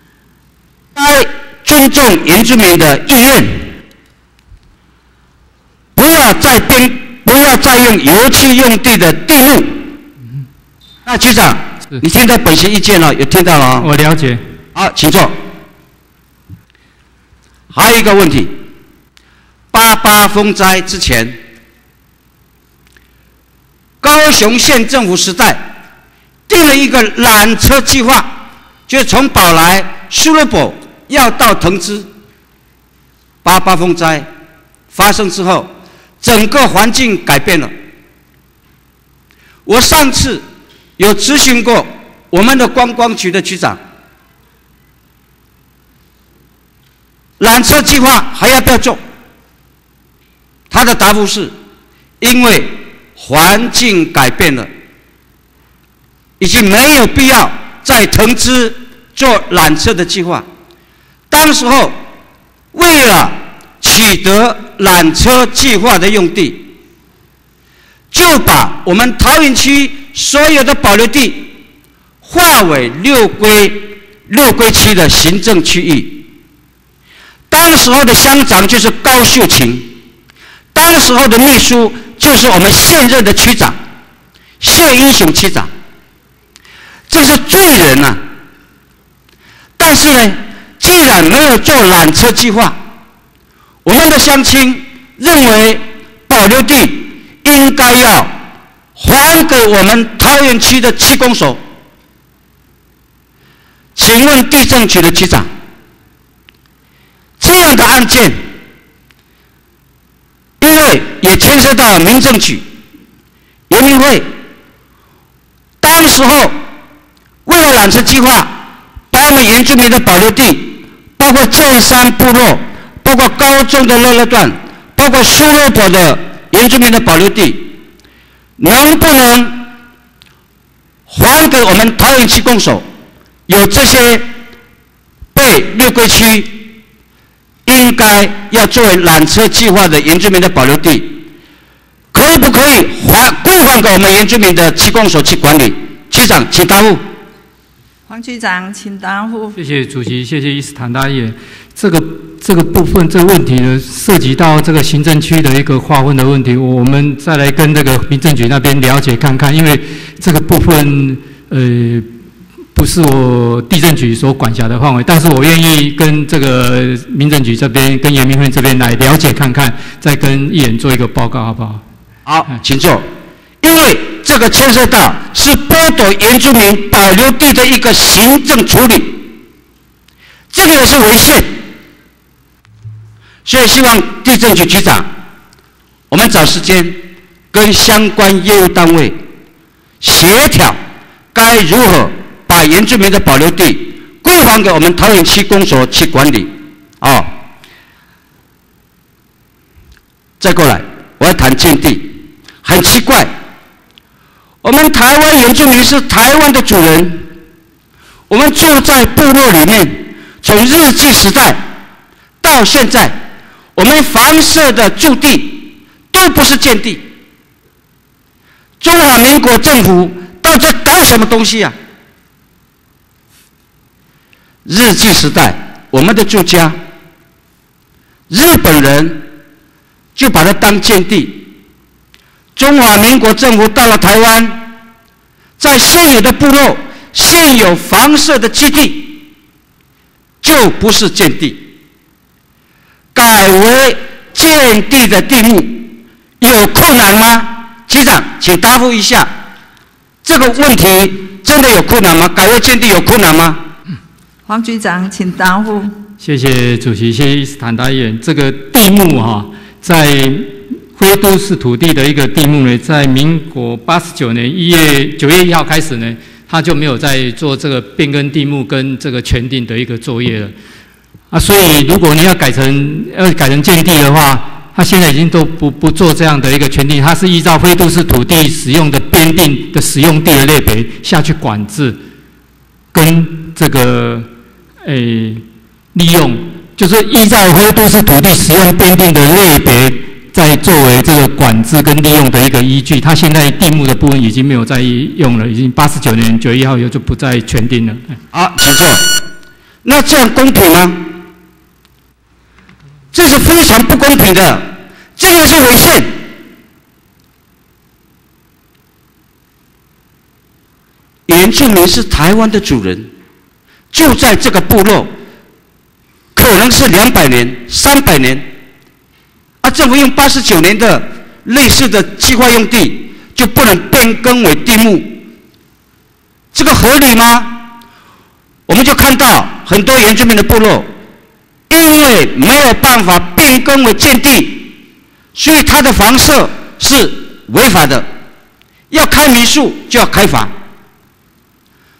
该尊重原住民的意愿，不要再编，不要再用油气用地的地目。那局长，你听到本席意见了？有听到了？我了解。好，请坐。还有一个问题，八八风灾之前，高雄县政府时代定了一个缆车计划，就是从宝来、苏勒堡。要到藤枝，八八风灾发生之后，整个环境改变了。我上次有咨询过我们的观光局的局长，缆车计划还要不要做？他的答复是：因为环境改变了，已经没有必要再腾资做缆车的计划。当时候为了取得缆车计划的用地，就把我们桃园区所有的保留地划为六规六规区的行政区域。当时候的乡长就是高秀琴，当时候的秘书就是我们现任的区长谢英雄区长，这是罪人呐！但是呢，既然没有做缆车计划，我们的乡亲认为保留地应该要还给我们桃园区的区公所。请问地政局的局长？这样的案件，因为也牵涉到民政局、人民会，当时候为了缆车计划，把我们原住民的保留地，包括正山部落，包括高中的乐乐段，包括苏洛堡的原住民的保留地，能不能还给我们桃园区公所？有这些被列归区。应该要作为缆车计划的原住民的保留地，可不可以还归还给我们原住民的区公所去管理？局长，请答复。黄局长，请答复。谢谢主席，谢谢伊斯坦大爷。这个这个部分，这个问题呢，涉及到这个行政区的一个划分的问题，我们再来跟这个民政局那边了解看看，因为这个部分，呃。不是我地震局所管辖的范围，但是我愿意跟这个民政局这边、跟严明会这边来了解看看，再跟议员做一个报告，好不好？好，请坐。对这个牵涉到是剥夺原住民保留地的一个行政处理，这个也是违宪，所以希望地震局局长，我们找时间跟相关业务单位协调，该如何。把原住民的保留地归还给我们桃园区公所去管理，哦。再过来，我要谈建地。很奇怪，我们台湾原住民是台湾的主人，我们住在部落里面，从日据时代到现在，我们房舍的驻地都不是建地。中华民国政府到底搞什么东西呀？日据时代，我们的住家，日本人就把它当建地。中华民国政府到了台湾，在现有的部落、现有房舍的基地，就不是建地，改为建地的地目，有困难吗？局长，请答复一下，这个问题真的有困难吗？改为建地有困难吗？黄局长，请答复。谢谢主席，谢谢伊斯坦大员。这个地目哈，在徽都市土地的一个地目呢，在民国八十九年一月九月一号开始呢，他就没有在做这个变更地目跟这个全定的一个作业了。啊，所以如果你要改成要改成建地的话，他现在已经都不不做这样的一个全定，他是依照徽都市土地使用的编定的使用地的类别下去管制，跟这个。诶，利用就是依照徽都市土地使用编定的类别，在作为这个管制跟利用的一个依据。它现在地目的部分已经没有再用了，已经八十九年九月一号以后就不再全定了。好，请坐。那这样公平吗？这是非常不公平的，这个是违宪。原住民是台湾的主人。就在这个部落，可能是两百年、三百年，啊，政府用八十九年的类似的计划用地，就不能变更为地目，这个合理吗？我们就看到很多原住民的部落，因为没有办法变更为建地，所以他的房舍是违法的，要开民宿就要开房。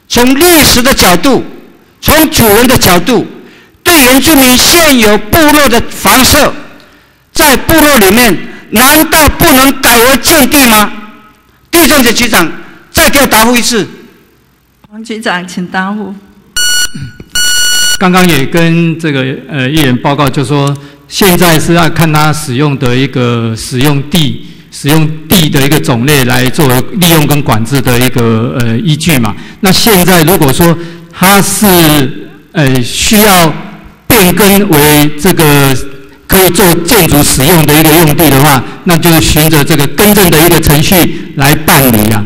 从历史的角度。从主人的角度，对原住民现有部落的房舍，在部落里面，难道不能改为建地吗？地震局局长，再给我答复一次。王局长，请答复。刚刚也跟这个呃议员报告，就说现在是要看他使用的一个使用地、使用地的一个种类来作为利用跟管制的一个呃依据嘛。那现在如果说他是呃需要变更为这个可以做建筑使用的一个用地的话，那就是循着这个更正的一个程序来办理啊。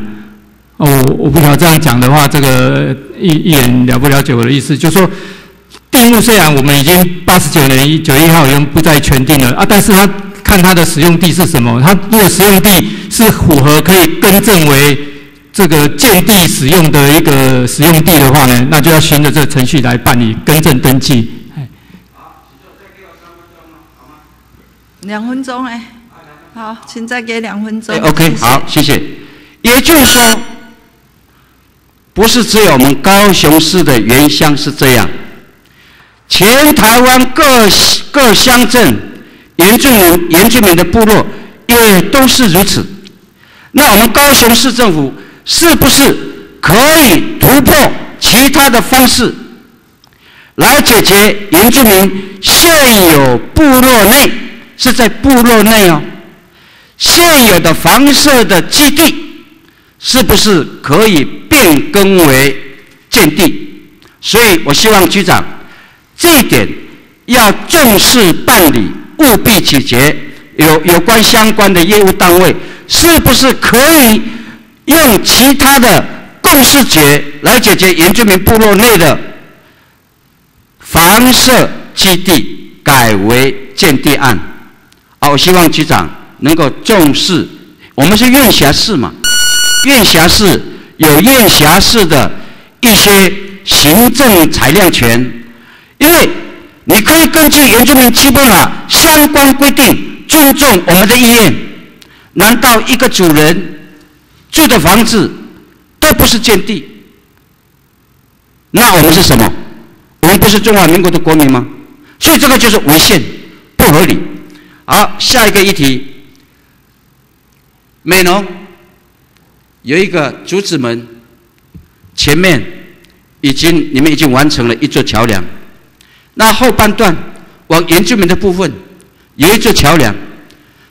哦，我不晓得这样讲的话，这个议议员了不了解我的意思，就说。地目虽然我们已经八十九年一九一号已经不再全定了啊，但是他看他的使用地是什么，他如果使用地是符合可以更正为这个建地使用的一个使用地的话呢，那就要循着这个程序来办理更正登记。两分钟哎，好，请再给两分钟。OK，好，谢谢。也就是说，不是只有我们高雄市的原乡是这样。全台湾各各乡镇原住民原住民的部落也都是如此。那我们高雄市政府是不是可以突破其他的方式，来解决原住民现有部落内是在部落内哦，现有的房舍的基地是不是可以变更为建地？所以我希望局长。这一点要重视办理，务必解决。有有关相关的业务单位，是不是可以用其他的共识决来解决原住民部落内的房舍基地改为建地案？好，我希望局长能够重视。我们是院辖市嘛，院辖市有院辖市的一些行政裁量权。因为你可以根据原住民基本法相关规定尊重我们的意愿，难道一个主人住的房子都不是建地？那我们是什么？我们不是中华民国的国民吗？所以这个就是违宪，不合理。好，下一个议题，美浓有一个竹子门，前面已经你们已经完成了一座桥梁。那后半段往原住民的部分有一座桥梁，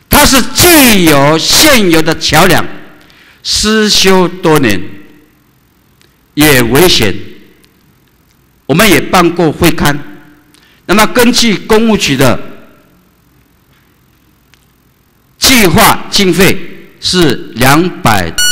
它是既有现有的桥梁，失修多年，也危险。我们也办过会刊，那么根据公务局的计划经费是两百。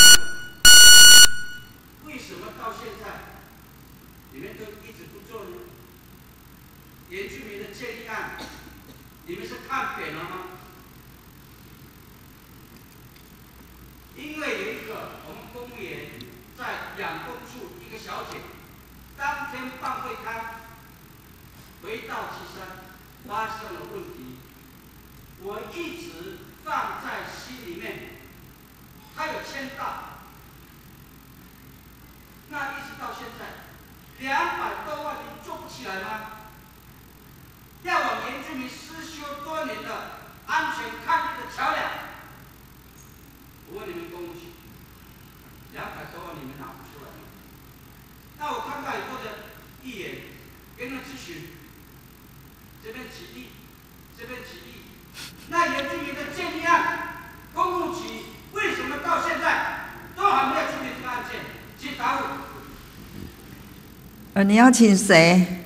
要我连居民失修多年的安全抗震的桥梁，我问你们公共局，两百多万你们拿不出来吗？那我看到以后的一眼，跟你们咨询，这边起地，这边起地，那原居民的建议案，公共局为什么到现在都还没有处理这个案件？请到。呃，你要请谁？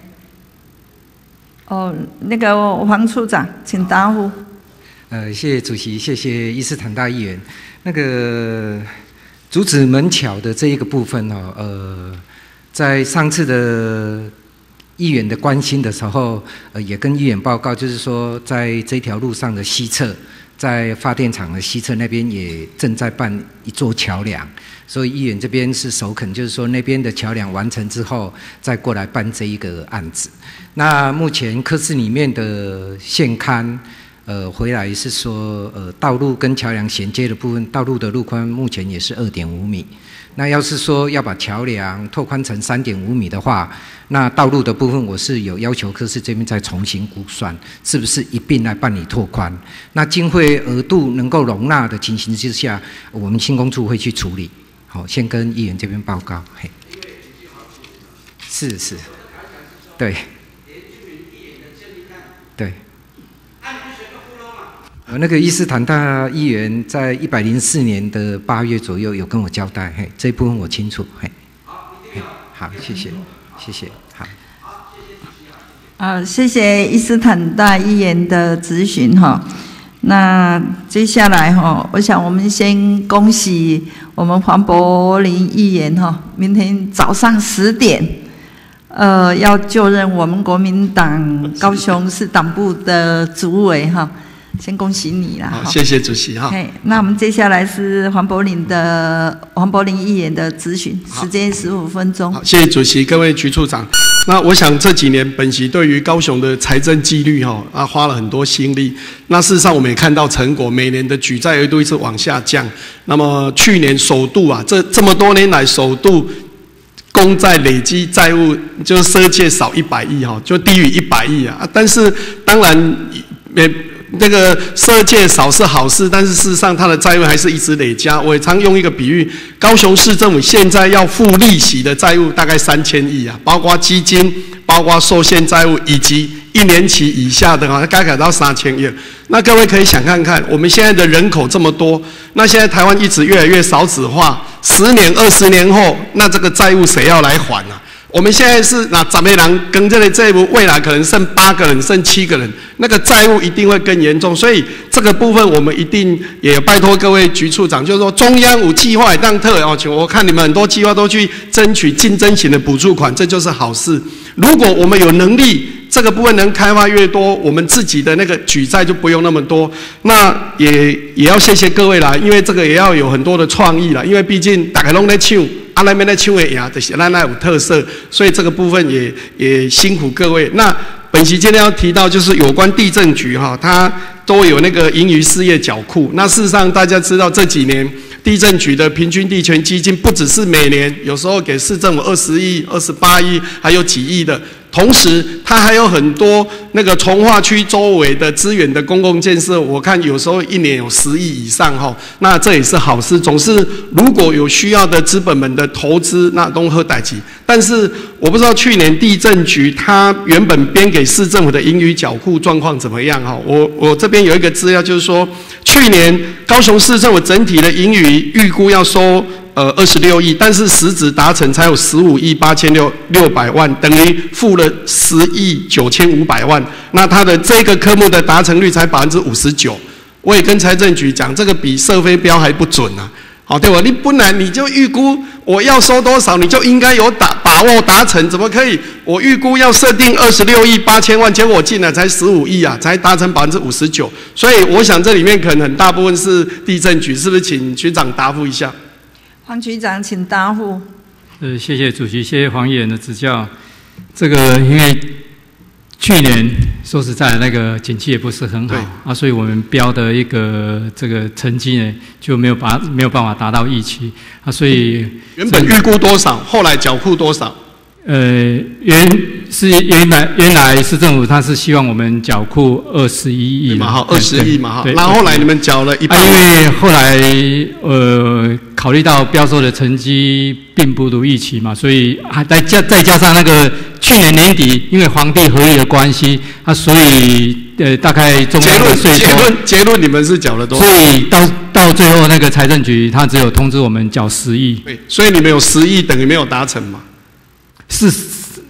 哦，那个黄处长，请答复。呃，谢谢主席，谢谢伊斯坦大议员。那个阻止门桥的这一个部分哦，呃，在上次的议员的关心的时候，呃，也跟议员报告，就是说在这条路上的西侧。在发电厂的西侧那边也正在办一座桥梁，所以议员这边是首肯，就是说那边的桥梁完成之后再过来办这一个案子。那目前科室里面的现刊，呃，回来是说，呃，道路跟桥梁衔接的部分，道路的路宽目前也是二点五米，那要是说要把桥梁拓宽成三点五米的话，那道路的部分我是有要求科室这边再重新估算，是不是一并来办理拓宽？那经费额度能够容纳的情形之下，我们新工处会去处理。好，先跟议员这边报告。嘿，是是，对。呃，那个伊斯坦大议员在一百零四年的八月左右有跟我交代，嘿，这部分我清楚，嘿，好，好谢谢，谢谢，好，啊，谢谢伊斯坦大议员的咨询哈。那接下来哈，我想我们先恭喜我们黄柏林议员哈，明天早上十点，呃，要就任我们国民党高雄市党部的主委哈。先恭喜你啦！好，谢谢主席哈。那我们接下来是黄柏林的黄柏林议员的咨询，时间十五分钟。好，谢谢主席，各位局处长。那我想这几年本席对于高雄的财政纪律哈啊花了很多心力。那事实上我们也看到成果，每年的举债额度一直往下降。那么去年首度啊，这这么多年来首度公债累积债务就是赊借少一百亿哈，就低于一百亿啊。但是当然也。这个赊借少是好事，但是事实上它的债务还是一直累加。我也常用一个比喻，高雄市政府现在要付利息的债务大概三千亿啊，包括基金、包括受限债务以及一年期以下的啊，该改到三千亿。那各位可以想看看，我们现在的人口这么多，那现在台湾一直越来越少子化，十年、二十年后，那这个债务谁要来还啊？我们现在是那长辈人跟这里这一步，未来可能剩八个人，剩七个人，那个债务一定会更严重。所以这个部分我们一定也拜托各位局处长，就是说中央有计划让特要求，我看你们很多计划都去争取竞争型的补助款，这就是好事。如果我们有能力，这个部分能开发越多，我们自己的那个举债就不用那么多。那也也要谢谢各位啦，因为这个也要有很多的创意啦，因为毕竟大家拢在唱。阿那边的青尾牙，这些那那有特色，所以这个部分也也辛苦各位。那本期今天要提到就是有关地震局哈，它都有那个盈余事业缴库。那事实上大家知道这几年地震局的平均地权基金不只是每年，有时候给市政府二十亿、二十八亿，还有几亿的。同时，它还有很多那个从化区周围的资源的公共建设，我看有时候一年有十亿以上哈，那这也是好事。总是如果有需要的资本们的投资，那东喝代吉。但是我不知道去年地震局它原本编给市政府的盈余缴库状况怎么样哈？我我这边有一个资料，就是说去年高雄市政府整体的盈余预估要收。呃，二十六亿，但是实质达成才有十五亿八千六六百万，等于付了十亿九千五百万。那它的这个科目的达成率才百分之五十九。我也跟财政局讲，这个比社飞标还不准啊！好，对吧？你不然你就预估我要收多少，你就应该有打把握达成，怎么可以？我预估要设定二十六亿八千万，结果我进来才十五亿啊，才达成百分之五十九。所以我想这里面可能很大部分是地震局，是不是？请局长答复一下。黄局长，请答复。呃，谢谢主席，谢谢黄议员的指教。这个因为去年说实在，那个景气也不是很好啊，所以我们标的一个这个成绩呢就没有把没有办法达到预期啊，所以原本预估多少，后来缴库多少？呃，原。是原来原来市政府他是希望我们缴库二十一亿嘛，哈，二十亿嘛，哈，那后来你们缴了一半，因为后来呃考虑到标售的成绩并不如预期嘛，所以还再加再加上那个去年年底因为皇帝合议的关系，啊，所以呃大概中央的税结论结论你们是缴了多少？所以到到最后那个财政局他只有通知我们缴十亿，对，所以你们有十亿等于没有达成嘛？是。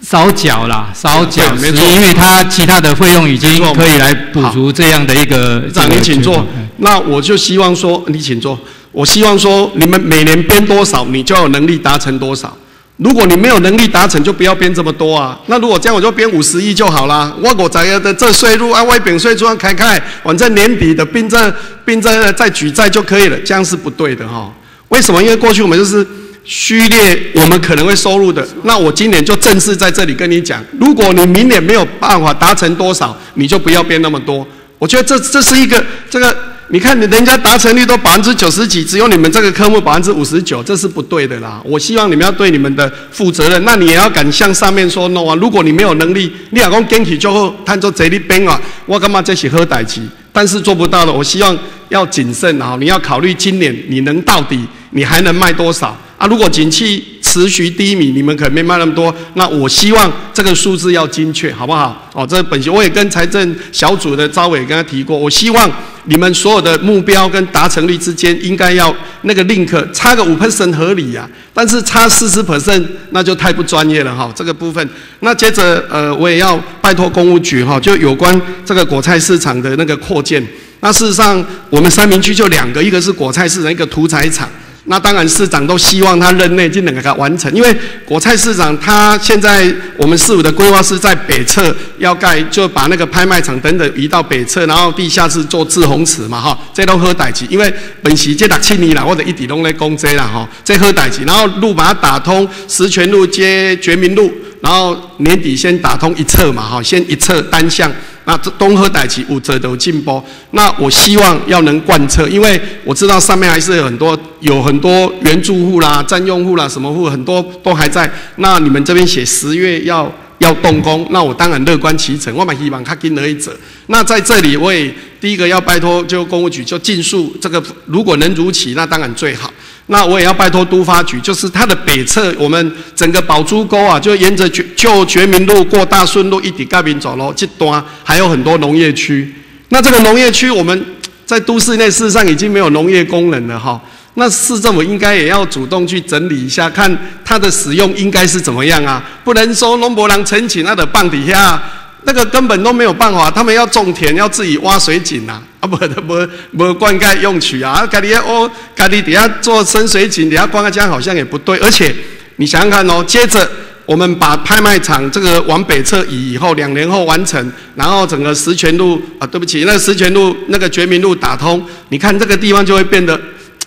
少缴啦，少缴，没错，因为他其他的费用已经可以来补足这样的一个。长，你请坐。那我就希望说，你请坐。我希望说，你们每年编多少，你就有能力达成多少。如果你没有能力达成，就不要编这么多啊。那如果这样，我就编五十亿就好啦。我国在的这税入啊，外边税出开开，反正年底的并证并证再举债就可以了，这样是不对的哈。为什么？因为过去我们就是。虚列我们可能会收入的，那我今年就正式在这里跟你讲，如果你明年没有办法达成多少，你就不要编那么多。我觉得这这是一个这个你看，你人家达成率都百分之九十几，只有你们这个科目百分之五十九，这是不对的啦。我希望你们要对你们的负责任，那你也要敢向上面说 no 啊。如果你没有能力，你老公跟起就后，摊做这里边啊，我干嘛这是喝歹气？但是做不到的，我希望要谨慎啊。你要考虑今年你能到底，你还能卖多少啊？如果景气，持续低迷，你们可能没卖那么多。那我希望这个数字要精确，好不好？哦，这本席我也跟财政小组的招伟跟他提过，我希望你们所有的目标跟达成率之间应该要那个 link 差个五 percent 合理呀，但是差四十 percent 那就太不专业了哈。这个部分，那接着呃，我也要拜托公务局哈，就有关这个果菜市场的那个扩建。那事实上，我们三明区就两个，一个是果菜市场，一个屠宰场。那当然，市长都希望他任内尽能给他完成，因为果菜市场他现在我们市府的规划是在北侧要盖，就把那个拍卖场等等移到北侧，然后地下室做滞洪池嘛，哈，这都喝代级，因为本席这六七年啦，或者一底拢在供这啦，哈，这喝代级，然后路把它打通，石泉路接觉民路，然后年底先打通一侧嘛，哈，先一侧单向。那东河代起五折都进步，那我希望要能贯彻，因为我知道上面还是有很多有很多原住户啦、占用户啦、什么户很多都还在。那你们这边写十月要要动工，那我当然乐观其成，我蛮希望他跟了一折。那在这里我也第一个要拜托就公务局就尽速这个，如果能如期，那当然最好。那我也要拜托都发局，就是它的北侧，我们整个宝珠沟啊，就沿着就就觉民路过大顺路一底盖平走喽，这端还有很多农业区。那这个农业区，我们在都市内事实上已经没有农业功能了哈。那市政府应该也要主动去整理一下，看它的使用应该是怎么样啊？不能说农博郎申请，那的棒底下。那个根本都没有办法，他们要种田，要自己挖水井呐，啊不，不不灌溉用渠啊，啊，家里哦，家里底下做深水井，底下灌溉这样好像也不对，而且你想想看哦，接着我们把拍卖场这个往北侧移以后，两年后完成，然后整个石泉路啊，对不起，那个石泉路那个觉民路打通，你看这个地方就会变得。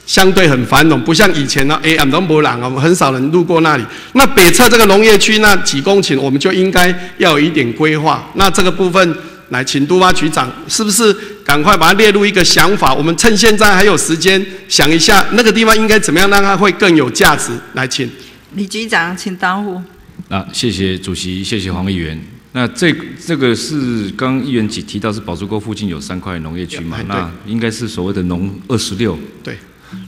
相对很繁荣，不像以前呢。哎，都不朗啊，我们很少人路过那里。那北侧这个农业区那几公顷，我们就应该要有一点规划。那这个部分，来请都发局长，是不是赶快把它列入一个想法？我们趁现在还有时间，想一下那个地方应该怎么样让它会更有价值。来，请李局长，请答复。啊，谢谢主席，谢谢黄议员。那这这个是刚议员提提到是宝珠沟附近有三块农业区嘛？那应该是所谓的农二十六。对。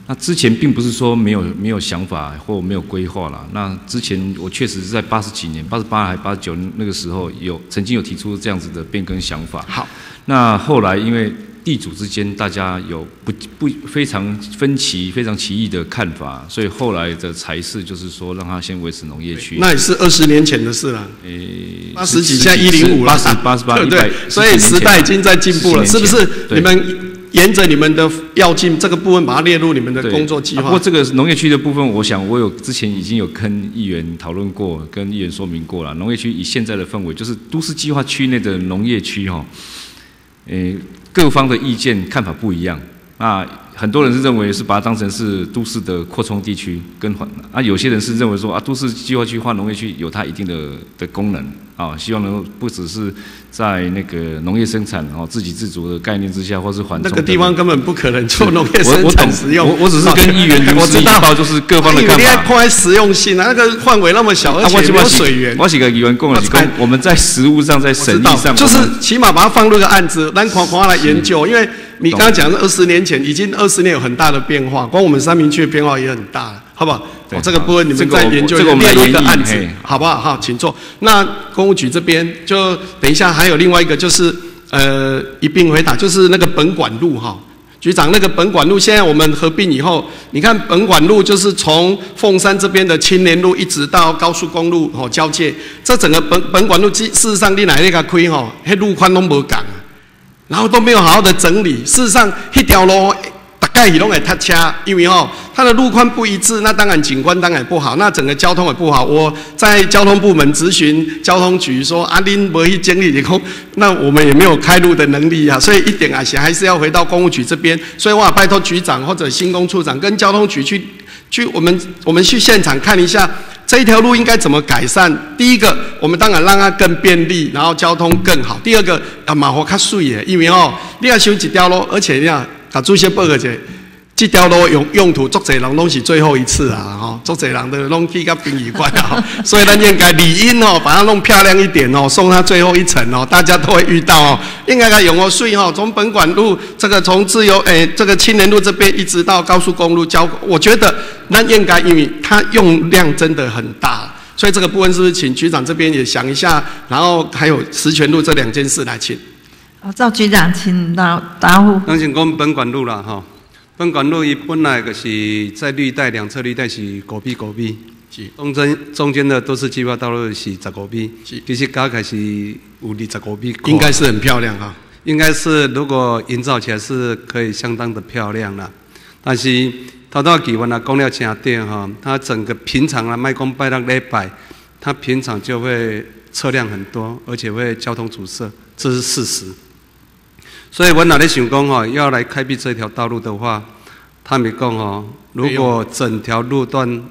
那之前并不是说没有没有想法或没有规划啦。那之前我确实是在八十几年，八十八还八十九那个时候有曾经有提出这样子的变更想法。好，那后来因为地主之间大家有不不非常分歧、非常歧异的看法，所以后来的才是就是说让他先维持农业区。那也是二十年前的事了。诶，八十几现在一零五了，八十八十八对对，所以时代已经在进步了，是不是？你们。沿着你们的要进这个部分，把它列入你们的工作计划。不过这个农业区的部分，我想我有之前已经有跟议员讨论过，跟议员说明过了。农业区以现在的氛围，就是都市计划区内的农业区哈，诶，各方的意见看法不一样。那很多人是认为是把它当成是都市的扩充地区跟环，啊，有些人是认为说啊，都市计划区换农业区有它一定的的功能啊，希望能够不只是在那个农业生产哦自给自足的概念之下，或是缓冲。那个地方根本不可能做农业 生产使用。我我只是跟议员 我知道，就是各方的看法。你看在实用性啊，那个范围那么小，而且没有水源。我几个议员共了几，我们在实务上在审议上，就是起码把它放入个案子，让狂狂来研究，因为。你刚刚讲是二十年前，已经二十年有很大的变化，光我们三明区的变化也很大了，好不好？这个部分你们再研究，列入一个案子，好不好？好，请坐。那公务局这边就等一下，还有另外一个就是呃一并回答，就是那个本管路哈，局长那个本管路，现在我们合并以后，你看本管路就是从凤山这边的青年路一直到高速公路哦交界，这整个本本管路事实上你哪一个亏哈，那路宽都无讲。然后都没有好好的整理。事实上，一条路大概也拢会塌车，因为哦，它的路宽不一致，那当然景观当然不好，那整个交通也不好。我在交通部门咨询交通局说：“阿林没去经历以后，那我们也没有开路的能力啊。”所以一点啊，还是要回到公务局这边。所以我拜托局长或者新工处长跟交通局去去，我们我们去现场看一下。这一条路应该怎么改善？第一个，我们当然让它更便利，然后交通更好。第二个，啊，马虎卡水耶，因为哦，你要修几条路，而且你要甲主席报个者。这条路用用途，足侪人拢是最后一次啊！吼，足侪人都拢去到殡仪馆啊！所以咱应该理应哦，把它弄漂亮一点哦，送它最后一层哦，大家都会遇到哦。应该该用哦税哈，从本馆路这个从自由诶这个青年路这边一直到高速公路交，我觉得那应该因为它用量真的很大，所以这个部分是不是请局长这边也想一下？然后还有石泉路这两件事来请。好，赵局长，请答答复。那请讲本馆路了哈。本管路伊本来就是在绿带两侧绿带是狗币狗币，是。中间中间的都是计划道路是十狗币，是。其实加起来是有二十狗币，应该是很漂亮哈，应该是如果营造起来是可以相当的漂亮了。但是头到几万啊，公料车店哈，它整个平常啊卖公拜六礼拜，它平常就会车辆很多，而且会交通阻塞，这是事实。所以我哪里想讲哦，要来开辟这条道路的话，他们讲哦，如果整条路段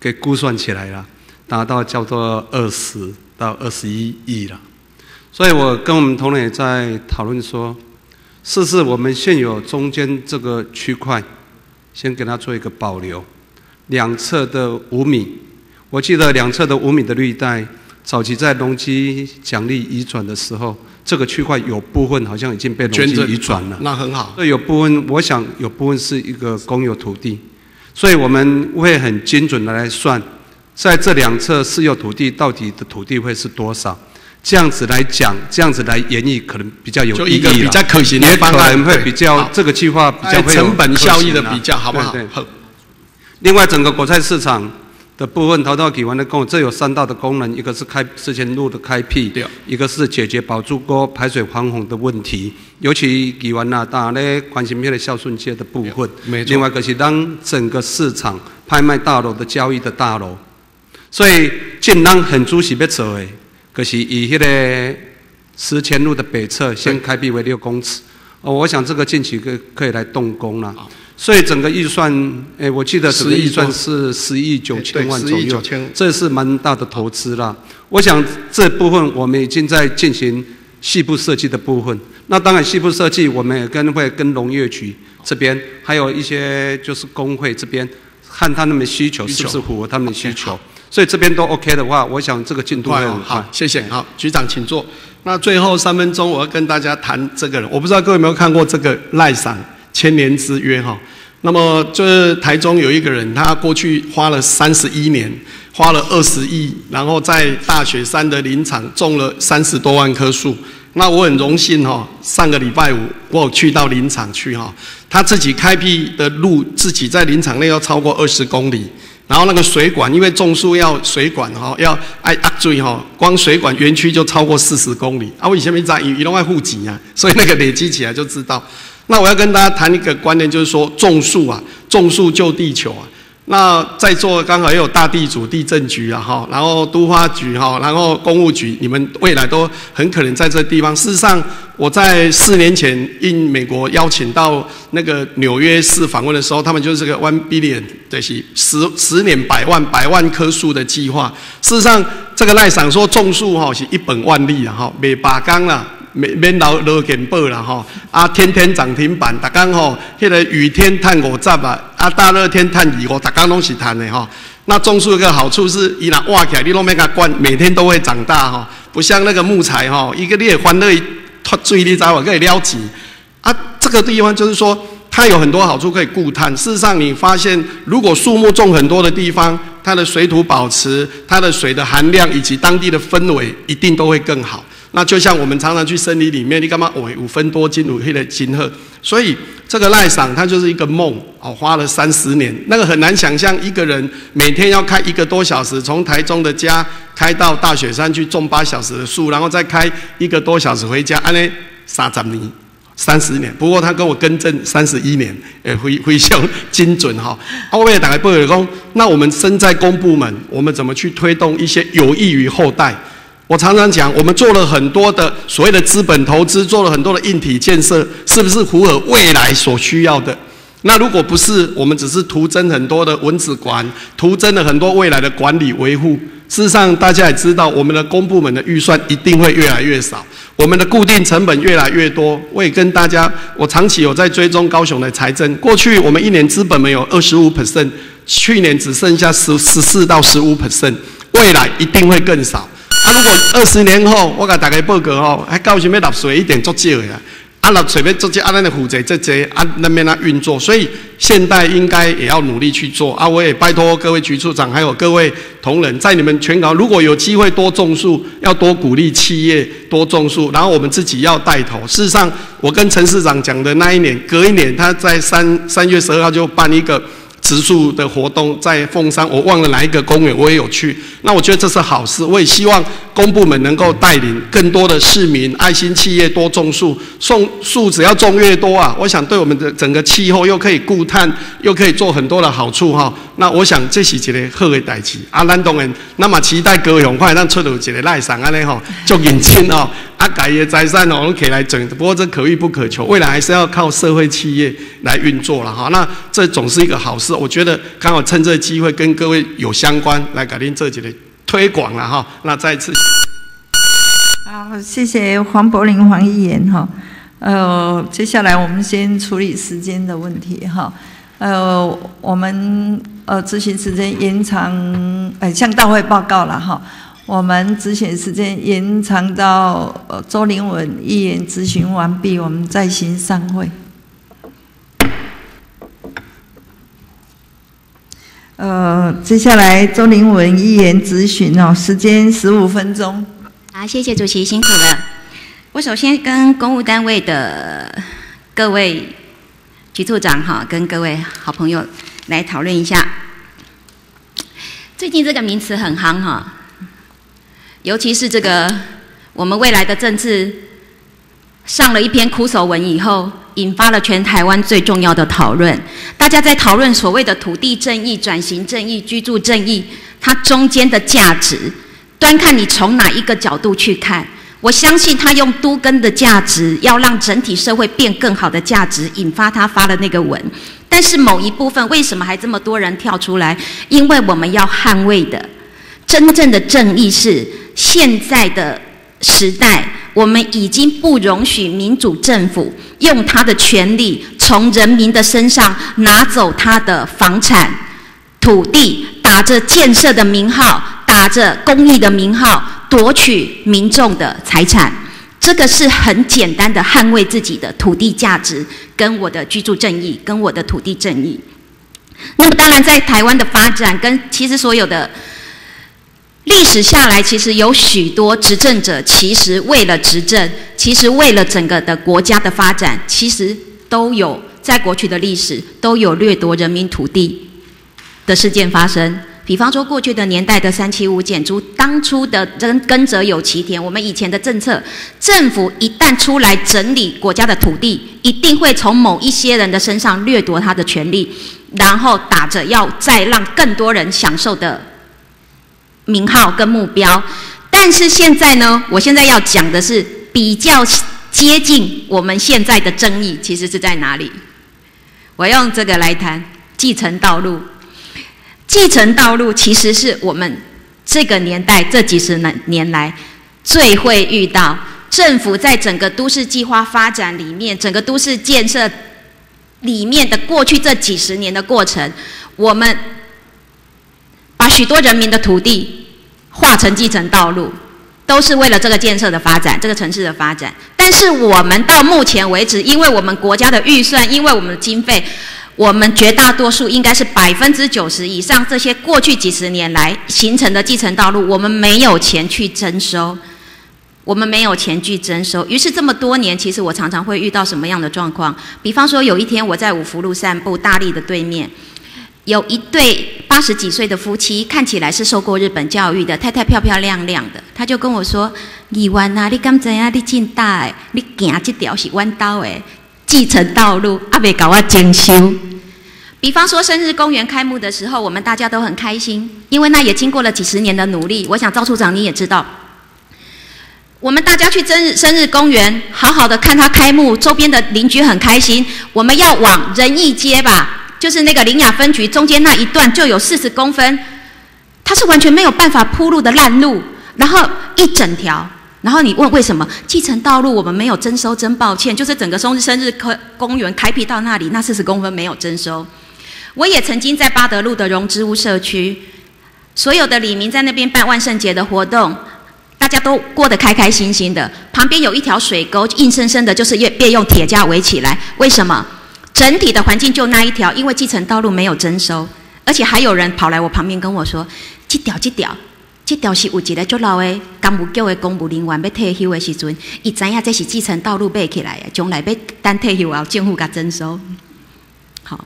给估算起来了，达到叫做二十到二十一亿了。所以我跟我们同仁也在讨论说，试试我们现有中间这个区块，先给它做一个保留，两侧的五米，我记得两侧的五米的绿带，早期在农机奖励移转的时候。这个区块有部分好像已经被农机移转了，那很好。这有部分，我想有部分是一个公有土地，所以我们会很精准的来算，在这两侧私有土地到底的土地会是多少？这样子来讲，这样子来演绎可能比较有意义比较可行的方案，会比较这个计划比较会成本效益的比较，好不好？好。另外，整个国菜市场。的部分，头头给完的功，这有三大的功能，一个是开石前路的开辟，一个是解决宝珠沟排水防洪的问题，尤其给完了大咧关心片的孝顺街的部分，另外一个是让整个市场拍卖大楼的交易的大楼，所以建当很主席要做的，可是以迄个石前路的北侧先开辟为六公尺，哦，我想这个近期可可以来动工了。所以整个预算，诶，我记得整个预算是十亿九千万左右，这是蛮大的投资啦。我想这部分我们已经在进行细部设计的部分。那当然细部设计，我们也跟会跟农业局这边，还有一些就是工会这边，看他们的需求是不是符合他们的需求。所以这边都 OK 的话，我想这个进度会很快。谢谢，好，局长请坐。那最后三分钟，我要跟大家谈这个人。我不知道各位有没有看过这个赖散。千年之约哈，那么就是台中有一个人，他过去花了三十一年，花了二十亿，然后在大雪山的林场种了三十多万棵树。那我很荣幸哈，上个礼拜五我去到林场去哈，他自己开辟的路，自己在林场内要超过二十公里，然后那个水管，因为种树要水管哈，要爱压水哈，光水管园区就超过四十公里。啊，我以前没在，以龙爱户籍啊，所以那个累积起来就知道。那我要跟大家谈一个观念，就是说种树啊，种树救地球啊。那在座刚好也有大地主、地震局啊，哈，然后都花局哈，然后公务局，你们未来都很可能在这地方。事实上，我在四年前应美国邀请到那个纽约市访问的时候，他们就是个 one billion 的是十十年百万百万棵树的计划。事实上，这个赖赏说种树哈是一本万利啊，哈，没拔缸了。免免劳劳健保啦吼，啊天天涨停板，逐工吼，迄个雨天探五十啊，啊大热天探二五，逐工拢是探的吼。那种树一个好处是，伊若挖起来，你拢免甲管，每天都会长大吼，不像那个木材吼，一个你也欢乐脱水，你知我可以撩起。啊，这个地方就是说，它有很多好处可以固碳。事实上，你发现如果树木种很多的地方，它的水土保持、它的水的含量以及当地的氛围，一定都会更好。那就像我们常常去森林里面，你干嘛？喂，五分多金五黑的金鹤，所以这个赖赏它就是一个梦哦，花了三十年，那个很难想象一个人每天要开一个多小时，从台中的家开到大雪山去种八小时的树，然后再开一个多小时回家，安尼三十年，三十年。不过他跟我更正三十一年，诶，非非常精准哈。后面打开报告，那我们身在公部门，我们怎么去推动一些有益于后代？我常常讲，我们做了很多的所谓的资本投资，做了很多的硬体建设，是不是符合未来所需要的？那如果不是我们只是徒增很多的文字馆，徒增了很多未来的管理维护，事实上大家也知道，我们的公部门的预算一定会越来越少，我们的固定成本越来越多。我也跟大家，我长期有在追踪高雄的财政，过去我们一年资本没有二十五 percent，去年只剩下十十四到十五 percent，未来一定会更少。如果二十年后，我给大家报告哦，还高雄要纳税一点足少的。啊，那随便做些啊，咱的负责这些啊，那边那运作，所以现代应该也要努力去做啊。我也拜托各位局处长，还有各位同仁，在你们全港如果有机会多种树，要多鼓励企业多种树，然后我们自己要带头。事实上，我跟陈市长讲的那一年，隔一年他在三三月十二号就办一个。植树的活动在凤山，我忘了哪一个公园，我也有去。那我觉得这是好事，我也希望公部门能够带领更多的市民、爱心企业多种树。种树只要种越多啊，我想对我们的整个气候又可以固碳，又可以做很多的好处哈。那我想这是一个好的代志。啊，咱当然那么期待高雄快让出到一个赖上安尼吼，足认真哦。啊，改业财产哦，我们可以来整，不过这可遇不可求，未来还是要靠社会企业来运作了哈。那这总是一个好事，我觉得刚好趁这个机会跟各位有相关来改变这几的推广了哈。那再次，好，谢谢黄柏林黄议员哈。呃，接下来我们先处理时间的问题哈。呃，我们呃执行时间延长，呃向大会报告了哈。我们咨询时间延长到呃周林文议员咨询完毕，我们再行散会。呃，接下来周林文议员咨询哦，时间十五分钟。好，谢谢主席辛苦了。我首先跟公务单位的各位局处长哈，跟各位好朋友来讨论一下。最近这个名词很夯哈。尤其是这个，我们未来的政治上了一篇苦手文以后，引发了全台湾最重要的讨论。大家在讨论所谓的土地正义、转型正义、居住正义，它中间的价值，端看你从哪一个角度去看。我相信他用都根的价值，要让整体社会变更好的价值，引发他发的那个文。但是某一部分为什么还这么多人跳出来？因为我们要捍卫的真正的正义是。现在的时代，我们已经不容许民主政府用他的权力从人民的身上拿走他的房产、土地，打着建设的名号，打着公益的名号，夺取民众的财产。这个是很简单的捍卫自己的土地价值，跟我的居住正义，跟我的土地正义。那么，当然在台湾的发展，跟其实所有的。历史下来，其实有许多执政者，其实为了执政，其实为了整个的国家的发展，其实都有在过去的历史都有掠夺人民土地的事件发生。比方说，过去的年代的三七五减租，当初的耕耕者有其田，我们以前的政策，政府一旦出来整理国家的土地，一定会从某一些人的身上掠夺他的权利，然后打着要再让更多人享受的。名号跟目标，但是现在呢，我现在要讲的是比较接近我们现在的争议，其实是在哪里？我用这个来谈继承道路。继承道路其实是我们这个年代这几十年年来最会遇到政府在整个都市计划发展里面，整个都市建设里面的过去这几十年的过程，我们。把许多人民的土地化成继承道路，都是为了这个建设的发展，这个城市的发展。但是我们到目前为止，因为我们国家的预算，因为我们的经费，我们绝大多数应该是百分之九十以上，这些过去几十年来形成的继承道路，我们没有钱去征收，我们没有钱去征收。于是这么多年，其实我常常会遇到什么样的状况？比方说，有一天我在五福路散步，大力的对面。有一对八十几岁的夫妻，看起来是受过日本教育的，太太漂漂亮亮的。他就跟我说：“李湾啊，你敢知啊？你进大诶，你行这条是弯道诶，继承道路阿未搞我精修。比方说，生日公园开幕的时候，我们大家都很开心，因为那也经过了几十年的努力。我想赵处长你也知道，我们大家去生日生日公园，好好的看它开幕，周边的邻居很开心。我们要往仁义街吧，就是那个林雅分局中间那一段就有四十公分，它是完全没有办法铺路的烂路，然后一整条。然后你问为什么？继承道路我们没有征收，真抱歉，就是整个松日生日公公园开辟到那里那四十公分没有征收。我也曾经在巴德路的荣之屋社区，所有的里民在那边办万圣节的活动。大家都过得开开心心的，旁边有一条水沟，硬生生的就是越被用铁架围起来。为什么？整体的环境就那一条，因为继承道路没有征收，而且还有人跑来我旁边跟我说：“这条这条这条是有一个足老的干部叫的公务人员要退休的时阵，伊知影这是继承道路背起来的，将来要等退休后政府甲征收。”好，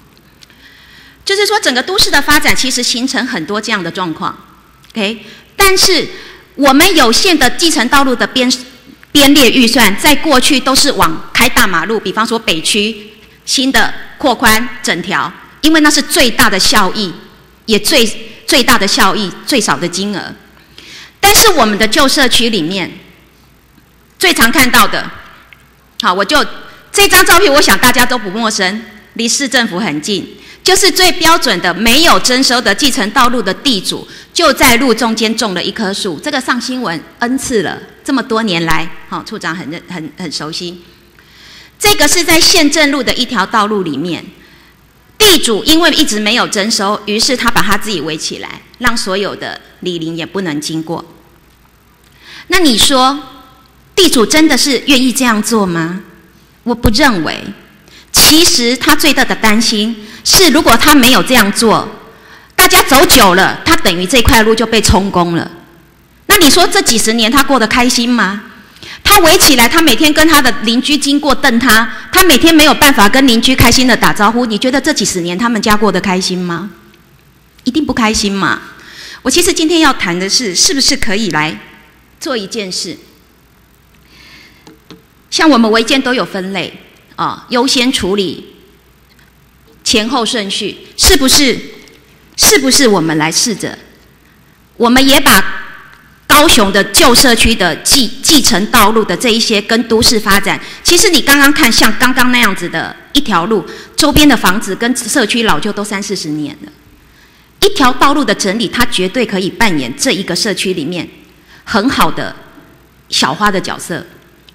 就是说整个都市的发展其实形成很多这样的状况。OK，但是。我们有限的继承道路的编编列预算，在过去都是往开大马路，比方说北区新的扩宽整条，因为那是最大的效益，也最最大的效益，最少的金额。但是我们的旧社区里面，最常看到的，好，我就这张照片，我想大家都不陌生，离市政府很近。就是最标准的没有征收的继承道路的地主，就在路中间种了一棵树。这个上新闻 N 次了，这么多年来，好处长很认很很熟悉。这个是在县政路的一条道路里面，地主因为一直没有征收，于是他把他自己围起来，让所有的李林也不能经过。那你说，地主真的是愿意这样做吗？我不认为。其实他最大的担心是，如果他没有这样做，大家走久了，他等于这块路就被充公了。那你说这几十年他过得开心吗？他围起来，他每天跟他的邻居经过瞪他，他每天没有办法跟邻居开心的打招呼。你觉得这几十年他们家过得开心吗？一定不开心嘛。我其实今天要谈的是，是不是可以来做一件事？像我们违建都有分类。啊，优先处理，前后顺序是不是？是不是我们来试着？我们也把高雄的旧社区的继继承道路的这一些跟都市发展，其实你刚刚看像刚刚那样子的一条路，周边的房子跟社区老旧都三四十年了，一条道路的整理，它绝对可以扮演这一个社区里面很好的小花的角色。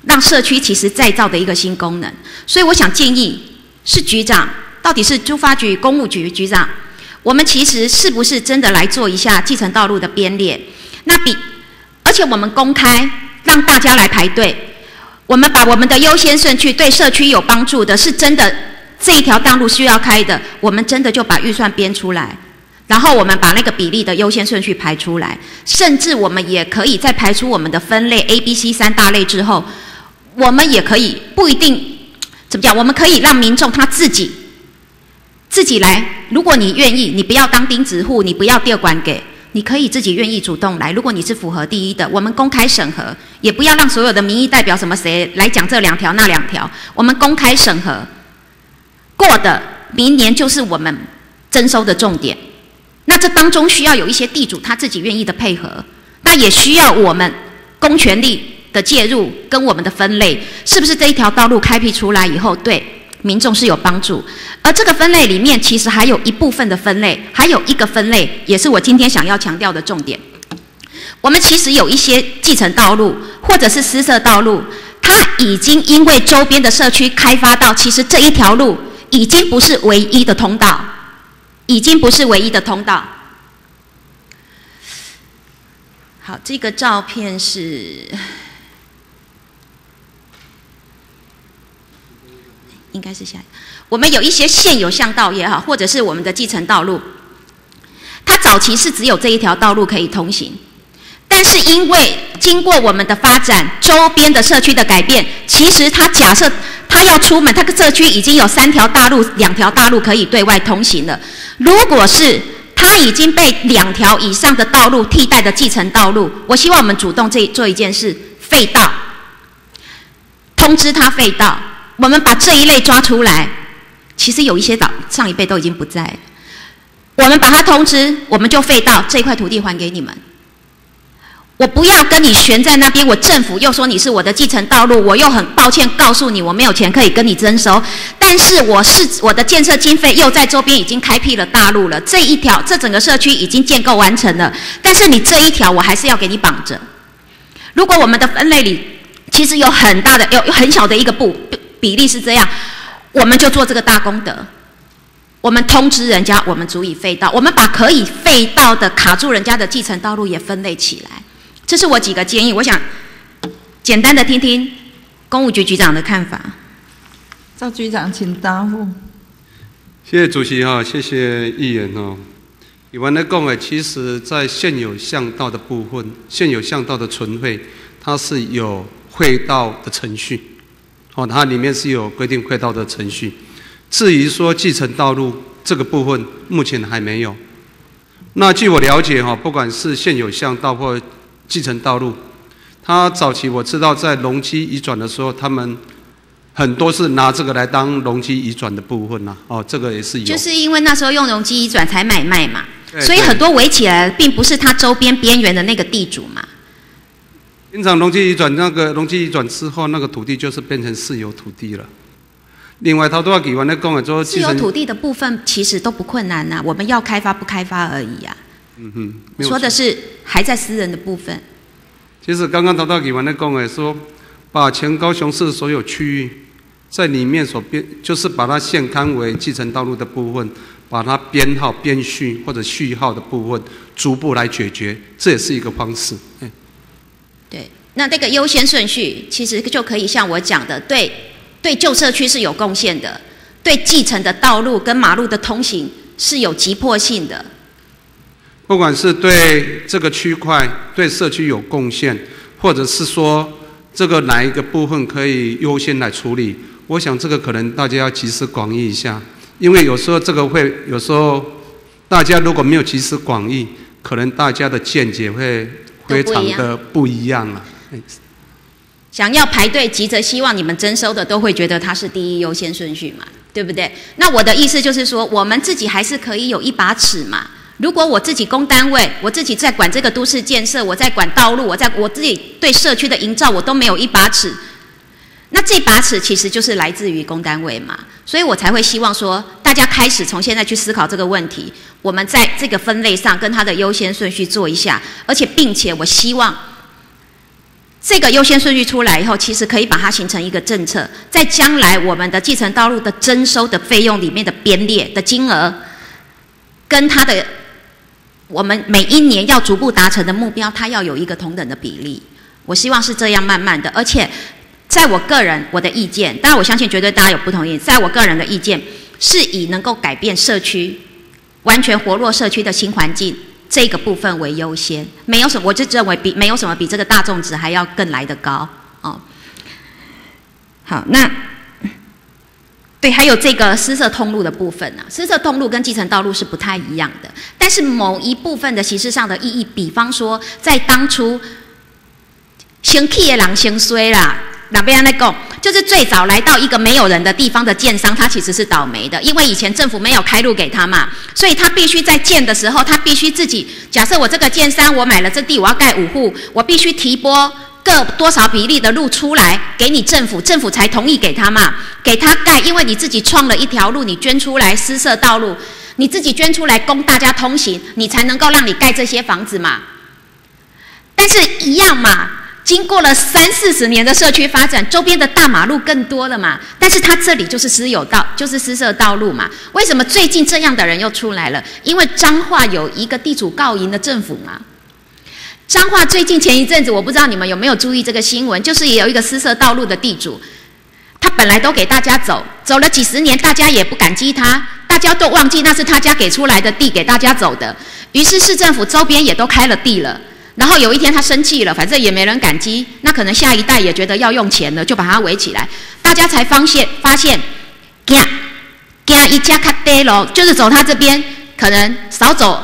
让社区其实再造的一个新功能，所以我想建议是局长，到底是租发局、公务局局长，我们其实是不是真的来做一下继承道路的编列？那比，而且我们公开让大家来排队，我们把我们的优先顺序对社区有帮助的，是真的这一条道路需要开的，我们真的就把预算编出来。然后我们把那个比例的优先顺序排出来，甚至我们也可以在排出我们的分类 A、B、C 三大类之后。我们也可以不一定怎么讲，我们可以让民众他自己自己来。如果你愿意，你不要当钉子户，你不要调管给，你可以自己愿意主动来。如果你是符合第一的，我们公开审核，也不要让所有的民意代表什么谁来讲这两条那两条，我们公开审核过的，明年就是我们征收的重点。那这当中需要有一些地主他自己愿意的配合，那也需要我们公权力。的介入跟我们的分类，是不是这一条道路开辟出来以后，对民众是有帮助？而这个分类里面，其实还有一部分的分类，还有一个分类，也是我今天想要强调的重点。我们其实有一些继承道路或者是私设道路，它已经因为周边的社区开发到，其实这一条路已经不是唯一的通道，已经不是唯一的通道。好，这个照片是。应该是下，我们有一些现有巷道也好，或者是我们的继承道路，它早期是只有这一条道路可以通行，但是因为经过我们的发展，周边的社区的改变，其实它假设它要出门，它的社区已经有三条大路、两条大路可以对外通行了。如果是它已经被两条以上的道路替代的继承道路，我希望我们主动这做一件事，废道，通知他废道。我们把这一类抓出来，其实有一些老上一辈都已经不在。我们把它通知，我们就废到这块土地还给你们。我不要跟你悬在那边，我政府又说你是我的继承道路，我又很抱歉告诉你我没有钱可以跟你征收，但是我是我的建设经费又在周边已经开辟了大路了，这一条这整个社区已经建构完成了，但是你这一条我还是要给你绑着。如果我们的分类里其实有很大的有有很小的一个部比例是这样，我们就做这个大功德。我们通知人家，我们足以废道，我们把可以废道的卡住人家的继承道路也分类起来。这是我几个建议，我想简单的听听公务局局长的看法。赵局长，请答复。谢谢主席哈，谢谢议员哦。以完的讲诶，其实在现有巷道的部分，现有巷道的存废，它是有会道的程序，哦，它里面是有规定快道的程序。至于说继承道路这个部分，目前还没有。那据我了解哈，不管是现有巷道或继承道路，它早期我知道在容积移转的时候，他们很多是拿这个来当容积移转的部分呐。哦，这个也是有。就是因为那时候用容积移转才买卖嘛，所以很多围起来并不是它周边边缘的那个地主嘛。平常容积移转那个容积移转之后，那个土地就是变成私有土地了。另外，他都要给完的讲的说，私有土地的部分其实都不困难呐、我们要开发不开发而已呀、嗯哼，说的是还在私人的部分。其实刚刚陶大给完的讲诶，说把全高雄市所有区域在里面所编，就是把它现刊为继承道路的部分，把它编号、编序或者序号的部分逐步来解决，这也是一个方式。哎对，那这个优先顺序其实就可以像我讲的，对对旧社区是有贡献的，对继承的道路跟马路的通行是有急迫性的。不管是对这个区块、对社区有贡献，或者是说这个哪一个部分可以优先来处理，我想这个可能大家要集思广益一下，因为有时候这个会，有时候大家如果没有集思广益，可能大家的见解会非常的不一样啊。哎想要排队急着希望你们征收的，都会觉得它是第一优先顺序嘛，对不对？那我的意思就是说，我们自己还是可以有一把尺嘛。如果我自己公单位，我自己在管这个都市建设，我在管道路，我在我自己对社区的营造，我都没有一把尺。那这把尺其实就是来自于公单位嘛，所以我才会希望说，大家开始从现在去思考这个问题。我们在这个分类上跟它的优先顺序做一下，而且并且我希望这个优先顺序出来以后，其实可以把它形成一个政策，在将来我们的继承道路的征收的费用里面的编列的金额，跟它的我们每一年要逐步达成的目标，它要有一个同等的比例。我希望是这样慢慢的，而且在我个人我的意见，当然我相信绝对大家有不同意，在我个人的意见，是以能够改变社区、完全活络社区的新环境这个部分为优先，没有什么，我就认为比没有什么比这个大众值还要更来得高哦。好，那对，还有这个私设通路的部分啊，私设通路跟继承道路是不太一样的，但是某一部分的形式上的意义，比方说在当初先去的人先衰啦。哪边来讲，就是最早来到一个没有人的地方的建商，他其实是倒霉的，因为以前政府没有开路给他嘛，所以他必须在建的时候，他必须自己假设我这个建商，我买了这地，我要盖五户，我必须提拨各多少比例的路出来给你政府，政府才同意给他嘛，给他盖，因为你自己创了一条路，你捐出来私设道路，你自己捐出来供大家通行，你才能够让你盖这些房子嘛。但是一样嘛，经过了三四十年的社区发展，周边的大马路更多了嘛，但是它这里就是私有道，就是私设道路嘛。为什么最近这样的人又出来了？因为彰化有一个地主告赢的政府嘛。彰化最近前一阵子，我不知道你们有没有注意这个新闻，就是也有一个私设道路的地主，他本来都给大家走，走了几十年，大家也不感激他，大家都忘记那是他家给出来的地，给大家走的。于是市政府周边也都开了地了。然后有一天他生气了，反正也没人感激，那可能下一代也觉得要用钱了，就把它围起来，大家才发现发现，行行一家卡低咯，就是走他这边，可能少走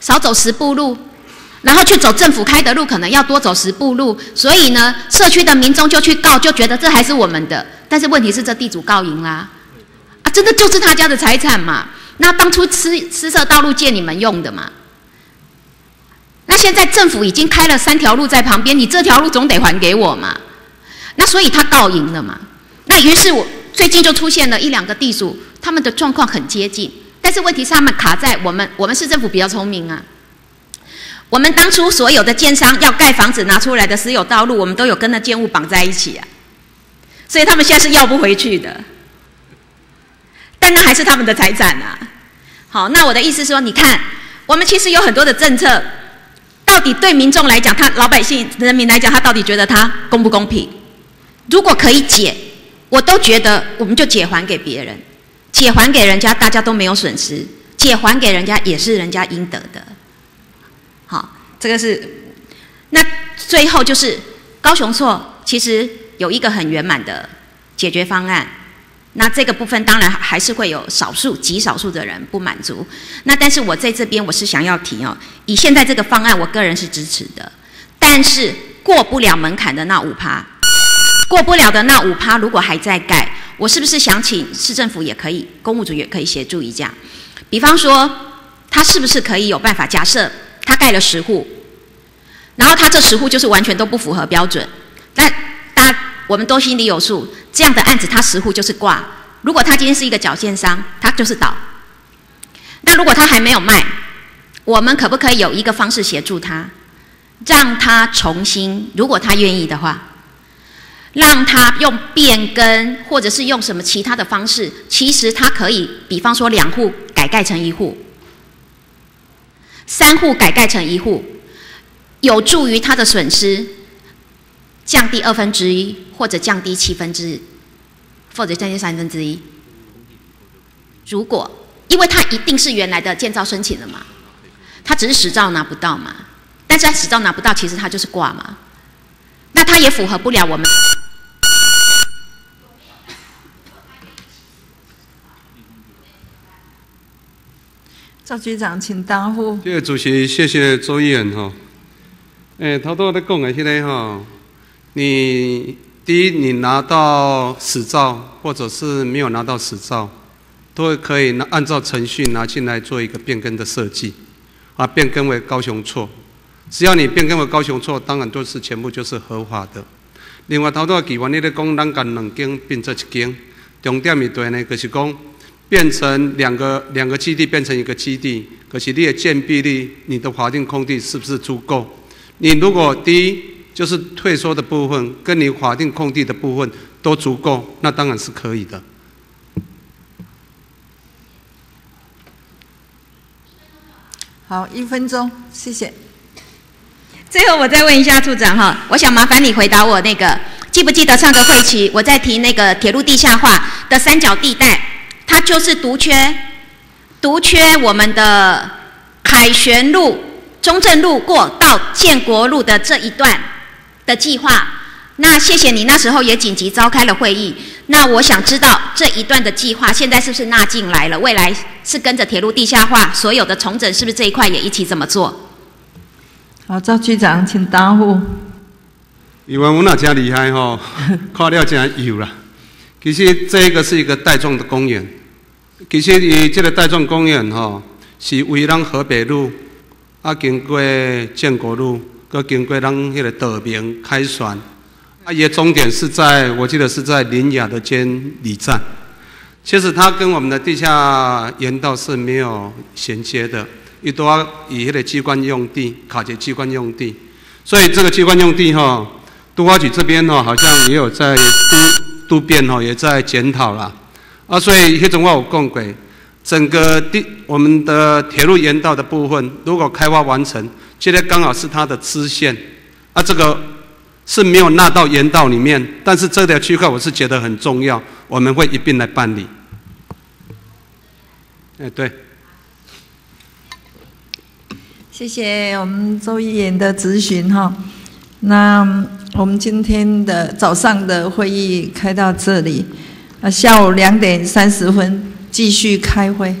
少走十步路，然后去走政府开的路，可能要多走十步路，所以呢，社区的民众就去告，就觉得这还是我们的，但是问题是这地主告赢啦，啊，真的就是他家的财产嘛，那当初私私设道路借你们用的嘛。那现在政府已经开了三条路在旁边，你这条路总得还给我嘛？那所以他告赢了嘛？那于是我最近就出现了一两个地主，他们的状况很接近，但是问题是他们卡在我们我们市政府比较聪明啊。我们当初所有的建商要盖房子拿出来的私有道路，我们都有跟那建物绑在一起啊，所以他们现在是要不回去的。但那还是他们的财产啊。好，那我的意思是说，你看，我们其实有很多的政策，到底对民众来讲，他老百姓人民来讲，他到底觉得他公不公平？如果可以解，我都觉得我们就解还给别人，解还给人家，大家都没有损失，解还给人家也是人家应得的。好，这个是，那最后就是高雄错，其实有一个很圆满的解决方案。那这个部分当然还是会有少数极少数的人不满足。那但是我在这边我是想要提哦，以现在这个方案，我个人是支持的。但是过不了门槛的那五趴，过不了的那五趴，如果还在盖，我是不是想请市政府也可以，公务组也可以协助一下？比方说，他是不是可以有办法？假设他盖了十户，然后他这十户就是完全都不符合标准，那我们都心里有数。这样的案子，他十户就是挂。如果他今天是一个缴件商，他就是倒。那如果他还没有卖，我们可不可以有一个方式协助他，让他重新，如果他愿意的话，让他用变更，或者是用什么其他的方式，其实他可以，比方说两户改盖成一户，三户改盖成一户，有助于他的损失降低二分之一。或者降低七分之，或者降低三分之一。如果，因为它一定是原来的建造申请的嘛，它只是实照拿不到嘛，但是它实照拿不到，其实它就是挂嘛，那它也符合不了我们。赵局长，请答复。谢谢主席，谢谢周议员哈。诶，头多在讲的现在哈，你。第一，你拿到实照，或者是没有拿到实照，都可以拿按照程序拿进来做一个变更的设计，啊，变更为高雄错。只要你变更为高雄错，当然都是全部就是合法的。另外，头多几万你咧讲，咱干两间变做一间，重点一对呢，就是讲变成两个两个基地变成一个基地，可是你的建蔽率，你的法定空地是不是足够？你如果第一。就是退缩的部分，跟你法定空地的部分都足够，那当然是可以的。好，一分钟，谢谢。最后我再问一下处长哈，我想麻烦你回答我那个，记不记得上个会期我在提那个铁路地下化的三角地带，它就是独缺，独缺我们的凯旋路、中正路过到建国路的这一段。的计划，那谢谢你那时候也紧急召开了会议。那我想知道这一段的计划现在是不是纳进来了？未来是跟着铁路地下化，所有的重整是不是这一块也一起怎么做？好，赵局长，请答复。因为我那真厉害哈，看了真有啦。其实这个是一个带状的公园，其实伊这个带状公园哈，是围绕河北路啊，经过建国路。佮经过咱迄个道明开船，啊，伊终点是在我记得是在林雅的监理站。其实它跟我们的地下沿道是没有衔接的，伊都要以迄个机关用地，卡在机关用地。所以这个机关用地哈，都发局这边哈好像也有在都都变哈，也在检讨啦。啊，所以迄种话有讲过，整个地我们的铁路沿道的部分，如果开发完成。现在刚好是它的支线，啊，这个是没有纳到沿道里面，但是这条区块我是觉得很重要，我们会一并来办理。哎，对。谢谢我们周议员的咨询哈，那我们今天的早上的会议开到这里，啊，下午两点三十分继续开会。